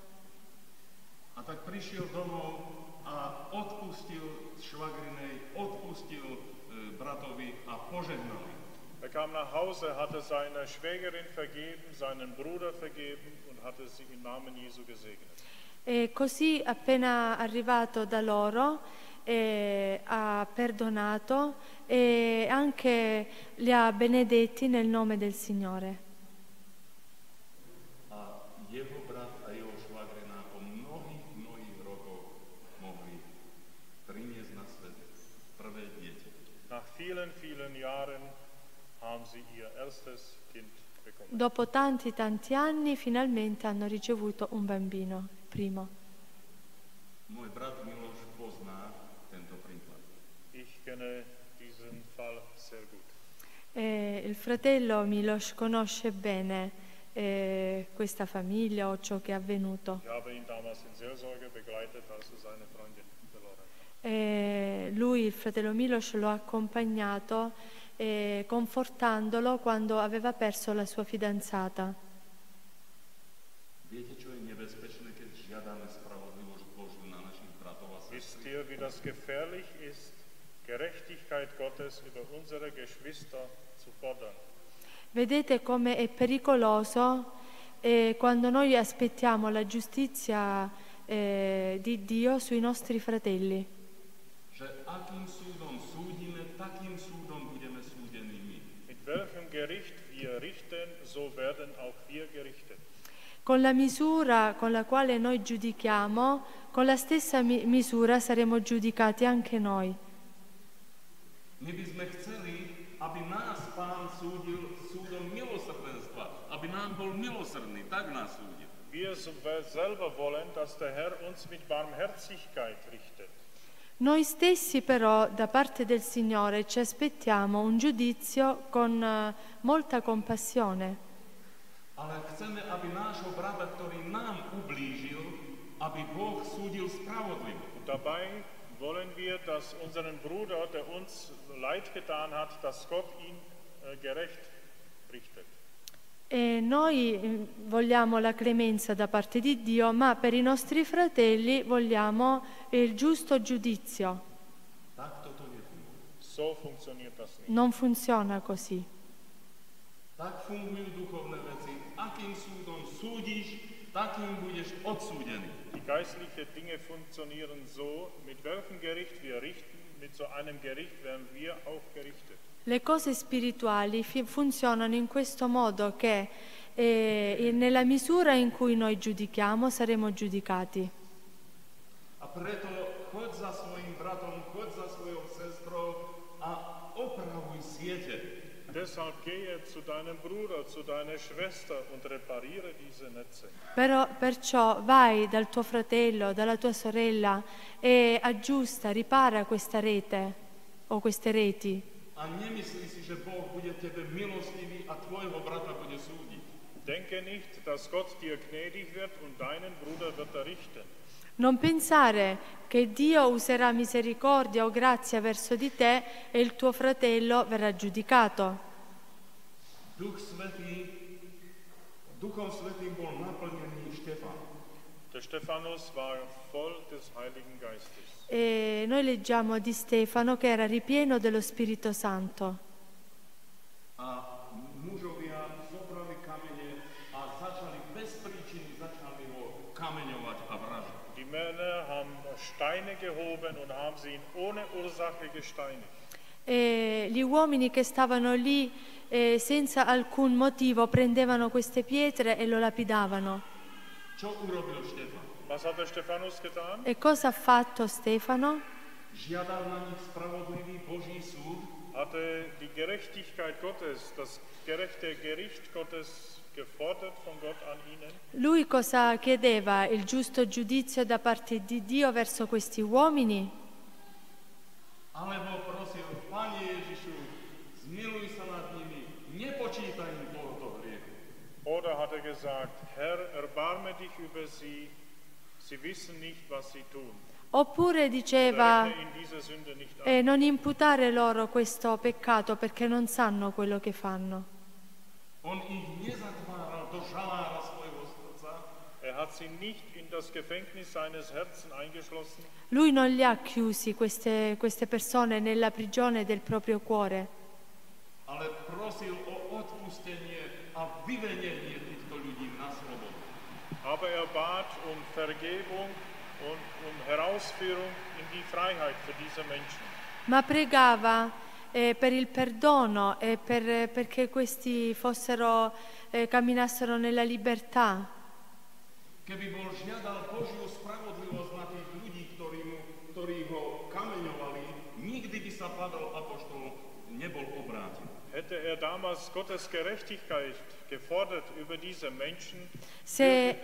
A tak prišiel domov a odpustil švagrinej, odpustil e, bratovi a požehnal Er kam nach Hause, hatte seiner Schwägerin vergeben, seinen Bruder vergeben und hatte sie im Namen Jesu gesegnet. E così appena arrivato da loro eh, ha perdonato e anche li ha benedetti nel nome del Signore. vielen, vielen Jahren haben sie ihr erstes Kind bekommen. Dopo tanti, tanti anni, finalmente hanno ricevuto un bambino, primo. Mój brat Miloš pozná tento prípad. Ich kenne diesen Fall sehr gut. E il fratello Milos conosce bene eh, questa famiglia o ciò che è avvenuto. Ich habe ihn damals in Seelsorge begleitet, als er seine Freundin e lui, il fratello Milos, lo ha accompagnato eh, confortandolo quando aveva perso la sua fidanzata. Wisst ihr, wie das gefährlich ist, Gerechtigkeit Gottes über unsere Geschwister zu fordern? Vedete come è pericoloso eh, quando noi aspettiamo la giustizia eh, di Dio sui nostri fratelli akým súdom súdime, takým súdom budeme súdení my. Mit welchem Gericht wir richten, so werden auch wir gerichtet. Con la misura con la quale noi giudichiamo, con la stessa mi- misura saremo giudicati anche noi. My by sme chceli, aby nás Pán súdil súdom milosrdenstva, aby nám bol milosrdný, tak nás súdil. Wir selber wollen, dass der Herr uns mit Barmherzigkeit richtet. Noi stessi però da parte del Signore ci aspettiamo un giudizio con uh, molta compassione. Ale chceme, aby nášho brata, ktorý nám ublížil, aby Boh súdil spravodlivo. Dabei wollen wir, dass unseren Bruder, der uns leid getan hat, dass Gott ihn äh, gerecht richtet. E noi mm, vogliamo la clemenza da parte di Dio, ma per i nostri fratelli vogliamo il giusto giudizio. Non funziona così. Die geistlichen Dinge funktionieren so, mit welchem Gericht wir richten, mit so einem Gericht werden wir auch gerichtet. Le cose spirituali funzionano in questo modo che eh, nella misura in cui noi giudichiamo saremo giudicati. A preto chod za svojim bratom, chod za svojou sestrou a opravuj siete. Deshalb gehe zu deinem Bruder, zu deiner Schwester und repariere diese Netze. Però, perciò vai dal tuo fratello, dalla tua sorella e aggiusta, ripara questa rete o queste reti. A nemyslí si, že Boh bude tebe milostivý a tvojho brata bude súdiť. Denke nicht, dass Gott dir gnädig wird und deinen Bruder wird er richten. Non pensare che Dio userà misericordia o grazia verso di te e il tuo fratello verrà giudicato. Duch Svetý, Duchom Svetým bol naplnený Stephanus war voll des Heiligen Geistes. E noi leggiamo di Stefano che era ripieno dello Spirito Santo. A mužovia zobrali kamene a začali bez príčiny, začali ho kameňovať a vražiť. Die Männer haben Steine gehoben und haben sie ihn ohne Ursache gesteinigt. E gli uomini che stavano lì eh, senza alcun motivo prendevano queste pietre e lo lapidavano. E cosa ha fatto Stefano? Hatte die Gerechtigkeit Gottes, das gerechte Gericht Gottes gefordert von Gott an ihnen? Lui cosa chiedeva? Il giusto giudizio da parte di Dio verso questi uomini? alebo prosil, Pane Ježišu, zmiluj sa nad nimi, nepočítaj im tohoto hriechu. Oder hat er gesagt, Herr, erbarme dich über sie, sie wissen nicht, was sie tun. Oppure diceva, nicht an. eh, non imputare loro questo peccato perché non sanno quello che fanno. Er Lui non li ha chiusi queste, queste persone nella prigione del proprio cuore, ale prosil o odpustenie a vyvedenie týchto ľudí na slobodu. aber er bat um Vergebung und um Herausführung in die Freiheit für diese Menschen. ma pregava eh, per il perdono e per- perché questi fossero, eh, camminassero nella libertà. Keby bol žiadal Božiu spravodlivosť na tých ľudí, ktorí, mu, ktorí ho kameňovali, nikdy by sa Pavel Apoštol nebol obrátil. Hätte er damals Gottes Gerechtigkeit gefordert über diese Menschen, Se,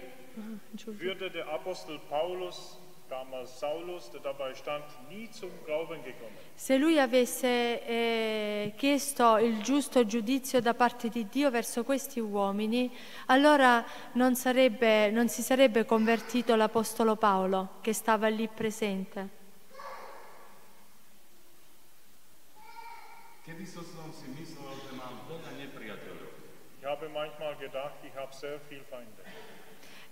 würde der Apostel Paulus, damals Saulus, der dabei stand, nie zum Glauben gekommen. se lui avesse eh, chiesto il giusto giudizio da parte di Dio verso questi uomini, allora non, sarebbe- non si sarebbe convertito l'Apostolo Paolo che stava lì presente. Kedy som si myslel, že mám veľa nepriateľov. Ich habe manchmal gedacht, ich habe sehr viel Feinde.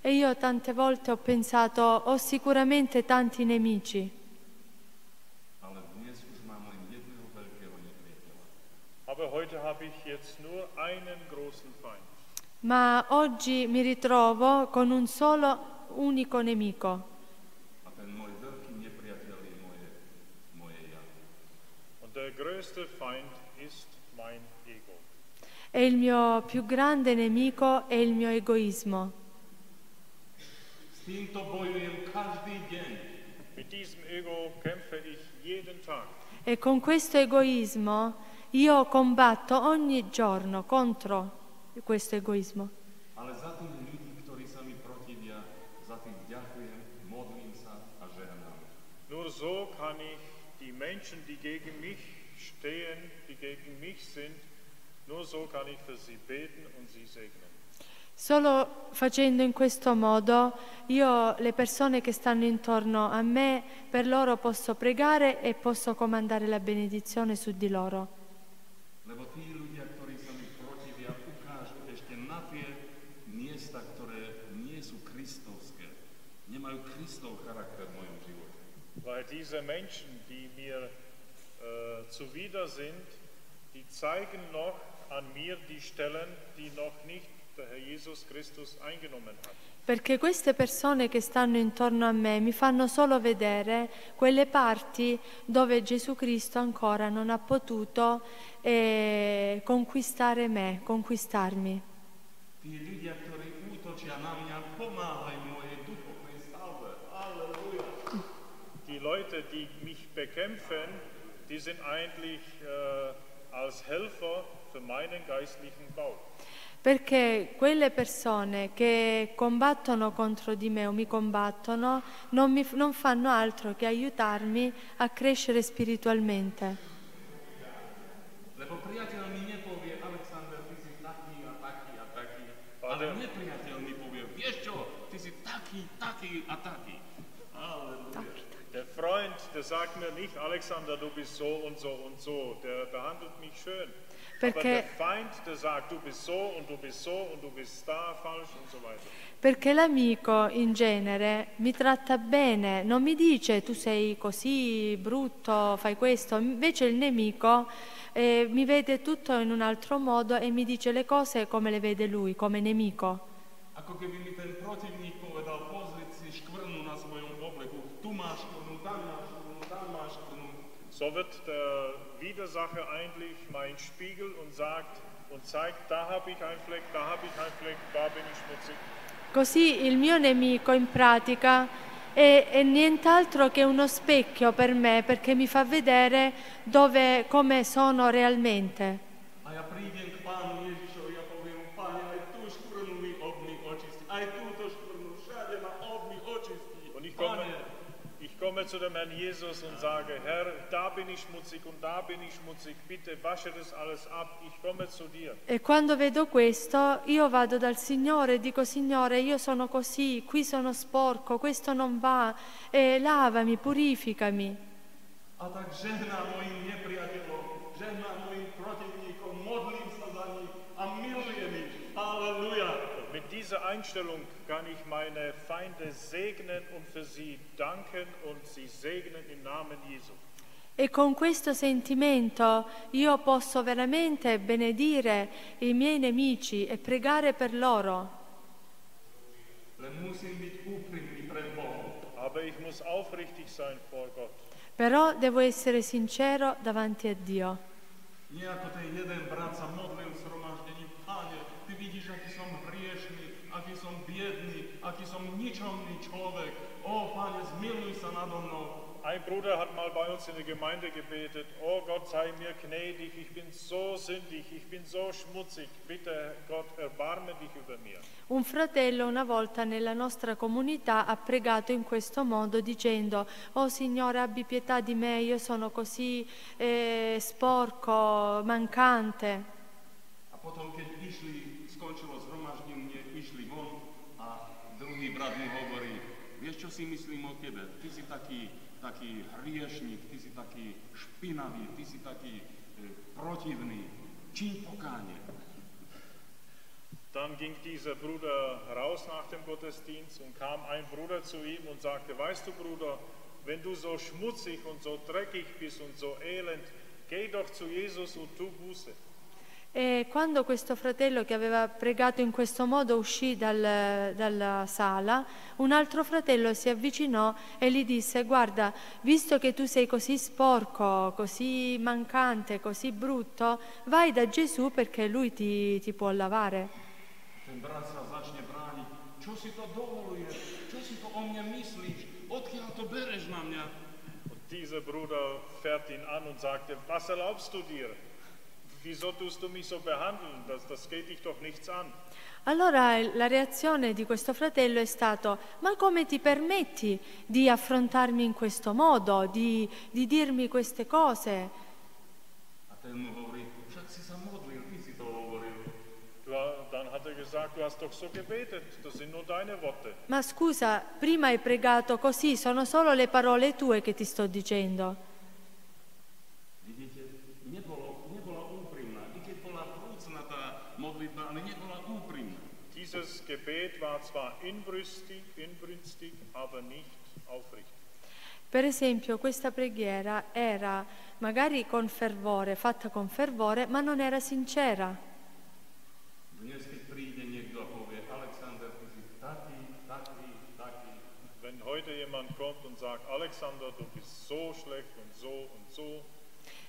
E io tante volte ho pensato, ho sicuramente tanti nemici, ma oggi mi ritrovo con un solo unico nemico. Ja. Und der größte Feind. E il mio più grande nemico è il mio egoismo. E con questo egoismo io combatto ogni giorno contro questo egoismo. Nur so kann ich die Menschen, die gegen mich stehen, die gegen mich sind, nur so kann ich für sie beten und sie segnen. Solo facendo in questo modo io le persone che stanno intorno a me, per loro posso pregare e posso comandare la benedizione su di loro. Lebo. Weil diese Menschen, die mir äh, zuwider sind, die zeigen noch an mir die Stellen, die noch nicht der Herr Jesus Christus eingenommen hat. Perché queste persone che stanno intorno a me mi fanno solo vedere quelle parti dove Gesù Cristo ancora non ha potuto eh, conquistare me, conquistarmi. Ktorí útočia na mňa, pomáhaj mojej duchovnej stavbe. Halleluja. Die Leute, die mich bekämpfen, die sind eigentlich äh, als Helfer perché quelle persone che combattono contro di me o mi combattono non, mi, non fanno altro che aiutarmi a crescere spiritualmente. Freund, der sagt mir nicht, Alexander, du bist so und so und so, der behandelt mich schön. Perché. Perché l'amico in genere mi tratta bene, non mi dice tu sei così brutto, fai questo. Invece il nemico eh, mi vede tutto in un altro modo e mi dice le cose come le vede lui, come nemico. So wird der Widersacher eigentlich mein Spiegel und sagt und zeigt, da habe ich einen Fleck, da habe ich einen Fleck, da bin ich schmutzig. Così il mio nemico in pratica è, è nient'altro che uno specchio per me perché mi fa vedere dove, come sono realmente. Komme zu dem Herrn Jesus und sage, Herr, da bin ich schmutzig und da bin ich schmutzig, bitte wasche das alles ab, ich komme zu dir. E quando vedo questo, io vado dal Signore e dico, Signore, io sono così, qui sono sporco, questo non va, e lavami, purificami. A tak žehnám mojim nepriateľom, žehnám mojim protivníkom, modlím sa za nich a milujem ich. Halleluja. Mit dieser Einstellung kann ich meine Feinde segnen und für sie danken und sie segnen im Namen Jesu. E con questo sentimento io posso veramente benedire i miei nemici e pregare per loro. Però devo essere sincero davanti a Dio. Ten jeden brat sa modlil v zhromaždení, Pane, Ty vidíš, aký som hriešný, aký som biedný, aký som ničomný človek. O, Pane, zmiluj sa nado mnou. Ein Bruder hat mal bei uns in der Gemeinde gebetet, oh Gott sei mir gnädig, ich bin so sündig, ich bin so schmutzig, bitte Gott erbarme dich über mir. Un fratello una volta nella nostra comunità ha pregato in questo modo dicendo, oh Signore abbi pietà di me, io sono così eh, sporco, mancante. A potom, keď išli, skončilo zhromaždenie, išli von a druhý brat mu hovorí, vieš, čo si myslím o tebe? Ty si taký taký hriešnik, ty si taký špinavý, ty si taký e, protivný. Čiň pokánie. Dann ging dieser Bruder raus nach dem Gottesdienst und kam ein Bruder zu ihm und sagte, weißt du Bruder, wenn du so schmutzig und so dreckig bist und so elend, geh doch zu Jesus und tu Buße. E quando questo fratello che aveva pregato in questo modo uscì dal, dalla sala, un altro fratello si avvicinò e gli disse, guarda, visto che tu sei così sporco, così mancante, così brutto, vai da Gesù perché lui ti, ti può lavare. Ten brat sa začne brániť. Čo si to dovoluješ? Čo si to o mne myslíš? Odkiaľ to bereš na mňa? Und dieser Bruder fährt ihn an und sagte, was erlaubst du dir? Wieso tust du mich so behandeln? Das, das geht dich doch nichts an. Allora la reazione di questo fratello è stato, ma come ti permetti di affrontarmi in questo modo, di, di dirmi queste cose? Ma scusa, prima hai pregato così, sono solo le parole tue che ti sto dicendo. Dieses Gebet war zwar inbrünstig, inbrünstig, aber nicht aufrichtig. Per esempio, questa preghiera era magari con fervore, fatta con fervore, ma non era sincera. Wenn heute jemand kommt und sagt, Alexander, du bist so schlecht und so und so,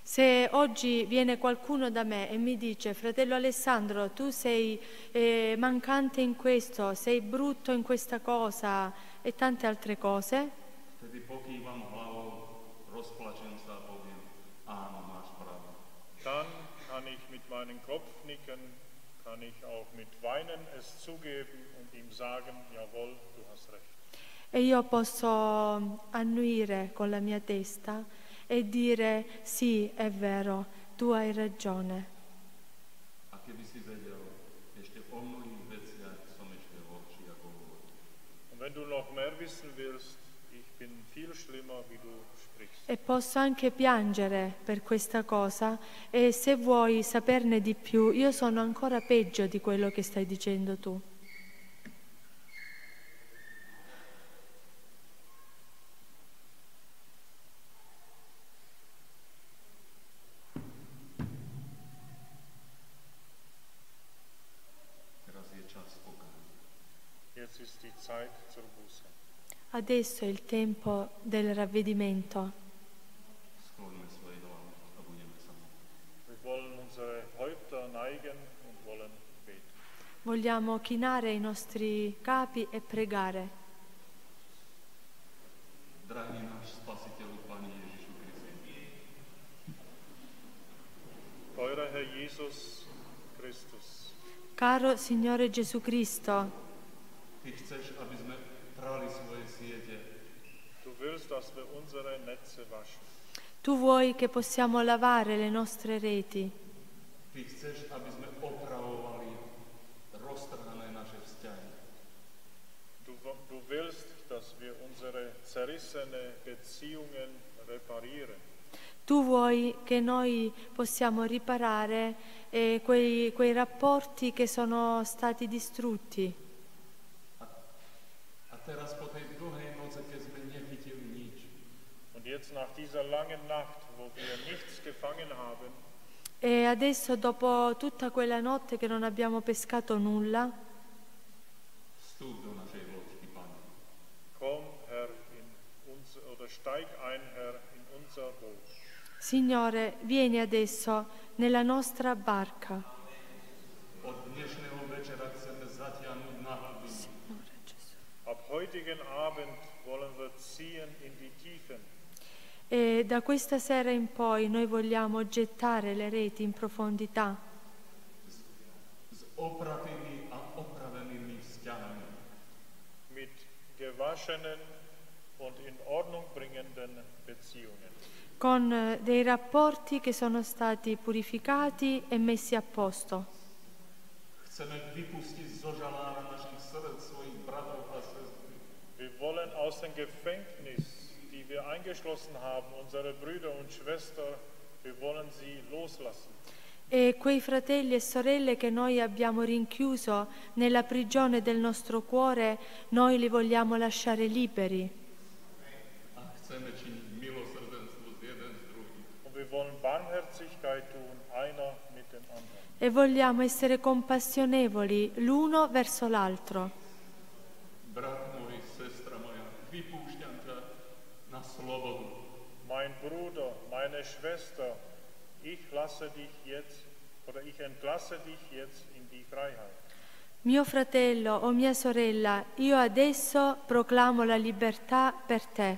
se oggi viene qualcuno da me e mi dice, fratello Alessandro, tu sei eh, mancante in questo, sei brutto in questa cosa e tante altre cose, Dann kann ich mit meinem Kopf nicken, kann ich auch mit Weinen es zugeben und ihm sagen, jawohl, du hast recht. E io posso annuire con la mia testa e dire sì, è vero, tu hai ragione. E posso anche piangere per questa cosa e se vuoi saperne di più, io sono ancora peggio di quello che stai dicendo tu. Adesso è il tempo del ravvedimento. Vogliamo chinare i nostri capi e pregare. Drahý náš Spasiteľu, Pane Ježišu Kriste. Teurer Herr Jesus Christus. Caro Signore Gesù Cristo. Ty chceš, aby sme prali siete. Du willst, dass wir unsere Netze waschen. Tu vuoi che possiamo lavare le nostre reti. Du, willst, dass wir unsere zerrissene Beziehungen reparieren. Tu vuoi che noi possiamo riparare eh, quei, quei rapporti che sono stati distrutti. A teraz po tej dlhej noci, keď sme nechytili nič, Und jetzt nach dieser langen Nacht, wo wir nichts gefangen haben, E adesso, dopo tutta quella notte che non abbiamo pescato nulla. Signore, vieni adesso nella nostra barca. Od dnešného večera chceme zatiahnuť na hlbinu. Signore Gesù. Ab heutigen Abend wollen wir ziehen in die Tiefen. E da questa sera in poi noi vogliamo gettare le reti in profondità S opratými a opravenými vzťahami. mit gewaschenen und in Ordnung bringenden Beziehungen. con eh, dei rapporti che sono stati purificati e messi a posto. Chceme vypustiť zo žalára našich srdc svojich bratov a sestry. Wir wollen aus dem Gefängnis, die wir eingeschlossen haben, unsere Brüder und Schwestern, wir wollen sie loslassen. E quei fratelli e sorelle che noi abbiamo rinchiuso nella prigione del nostro cuore, noi li vogliamo lasciare liberi. A chceme činiť milosrdenstvo z jeden z druhým. Und wir wollen Barmherzigkeit tun, einer mit dem anderen. E vogliamo essere compassionevoli l'uno verso l'altro. Brat môj, sestra moja, vypúšťam ťa na slobodu. Mein Bruder, meine Schwester, ich lasse dich jetzt oder ich entlasse dich jetzt in die Freiheit. Mio fratello o mia sorella, io adesso proclamo la libertà per te.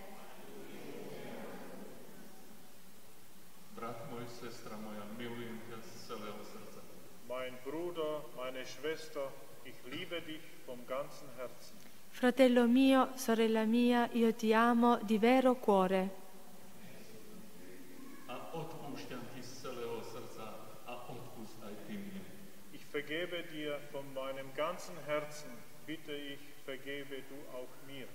Brat môj, sestra moja, milujem ťa z celého srdca. Mein Bruder, meine Schwester, ich liebe dich vom ganzen Herzen. Fratello mio, sorella mia, io ti amo di vero cuore A odpúšťam ti z celého srdca a odpust aj ty mne. Ich vergebe dir von meinem ganzen Herzen, bitte ich, vergebe du auch mir.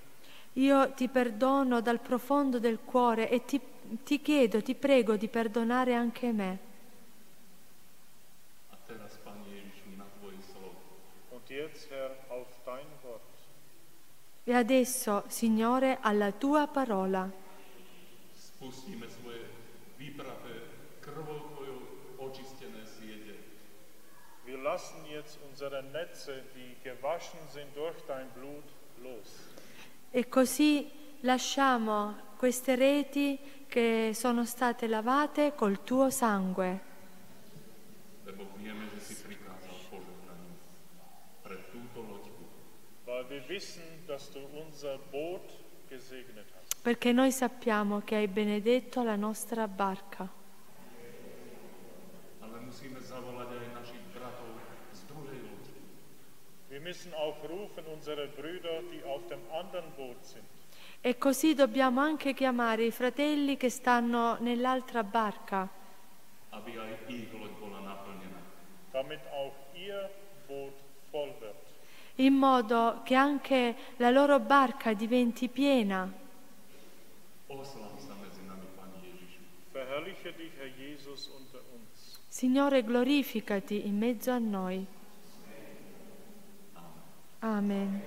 Io ti perdono dal profondo del cuore e ti, ti chiedo, ti prego di perdonare anche me. E adesso, Signore, alla tua parola. Spustíme svoje vypraté, krvou Tvojou očistené siete. Wir lassen jetzt unsere Netze, die gewaschen sind durch dein Blut, los. E così lasciamo queste reti che sono state lavate col tuo sangue, perché noi sappiamo che hai benedetto la nostra barca. Ale musíme zavolať aj našich bratov z druhej loďky. Wir müssen auch rufen unsere Brüder, die auf dem anderen Boot sind. E così dobbiamo anche chiamare i fratelli che stanno nell'altra barca, damit auch ihr Boot voll wird. in modo che anche la loro barca diventi piena. Signore, glorificati in mezzo a noi. Amen.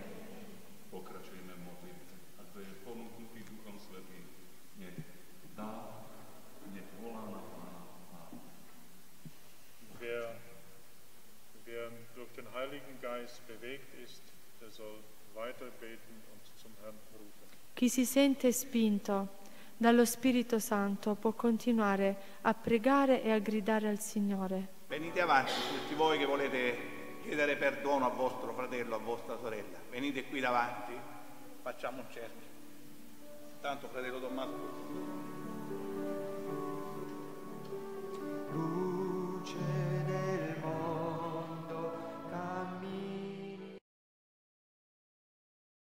Chi si sente spinto dallo Spirito Santo può continuare a pregare e a gridare al Signore. Venite avanti, tutti voi che volete chiedere perdono a vostro fratello, a vostra sorella. Venite qui davanti, facciamo un cerchio. Tanto fratello Tommaso. Luce.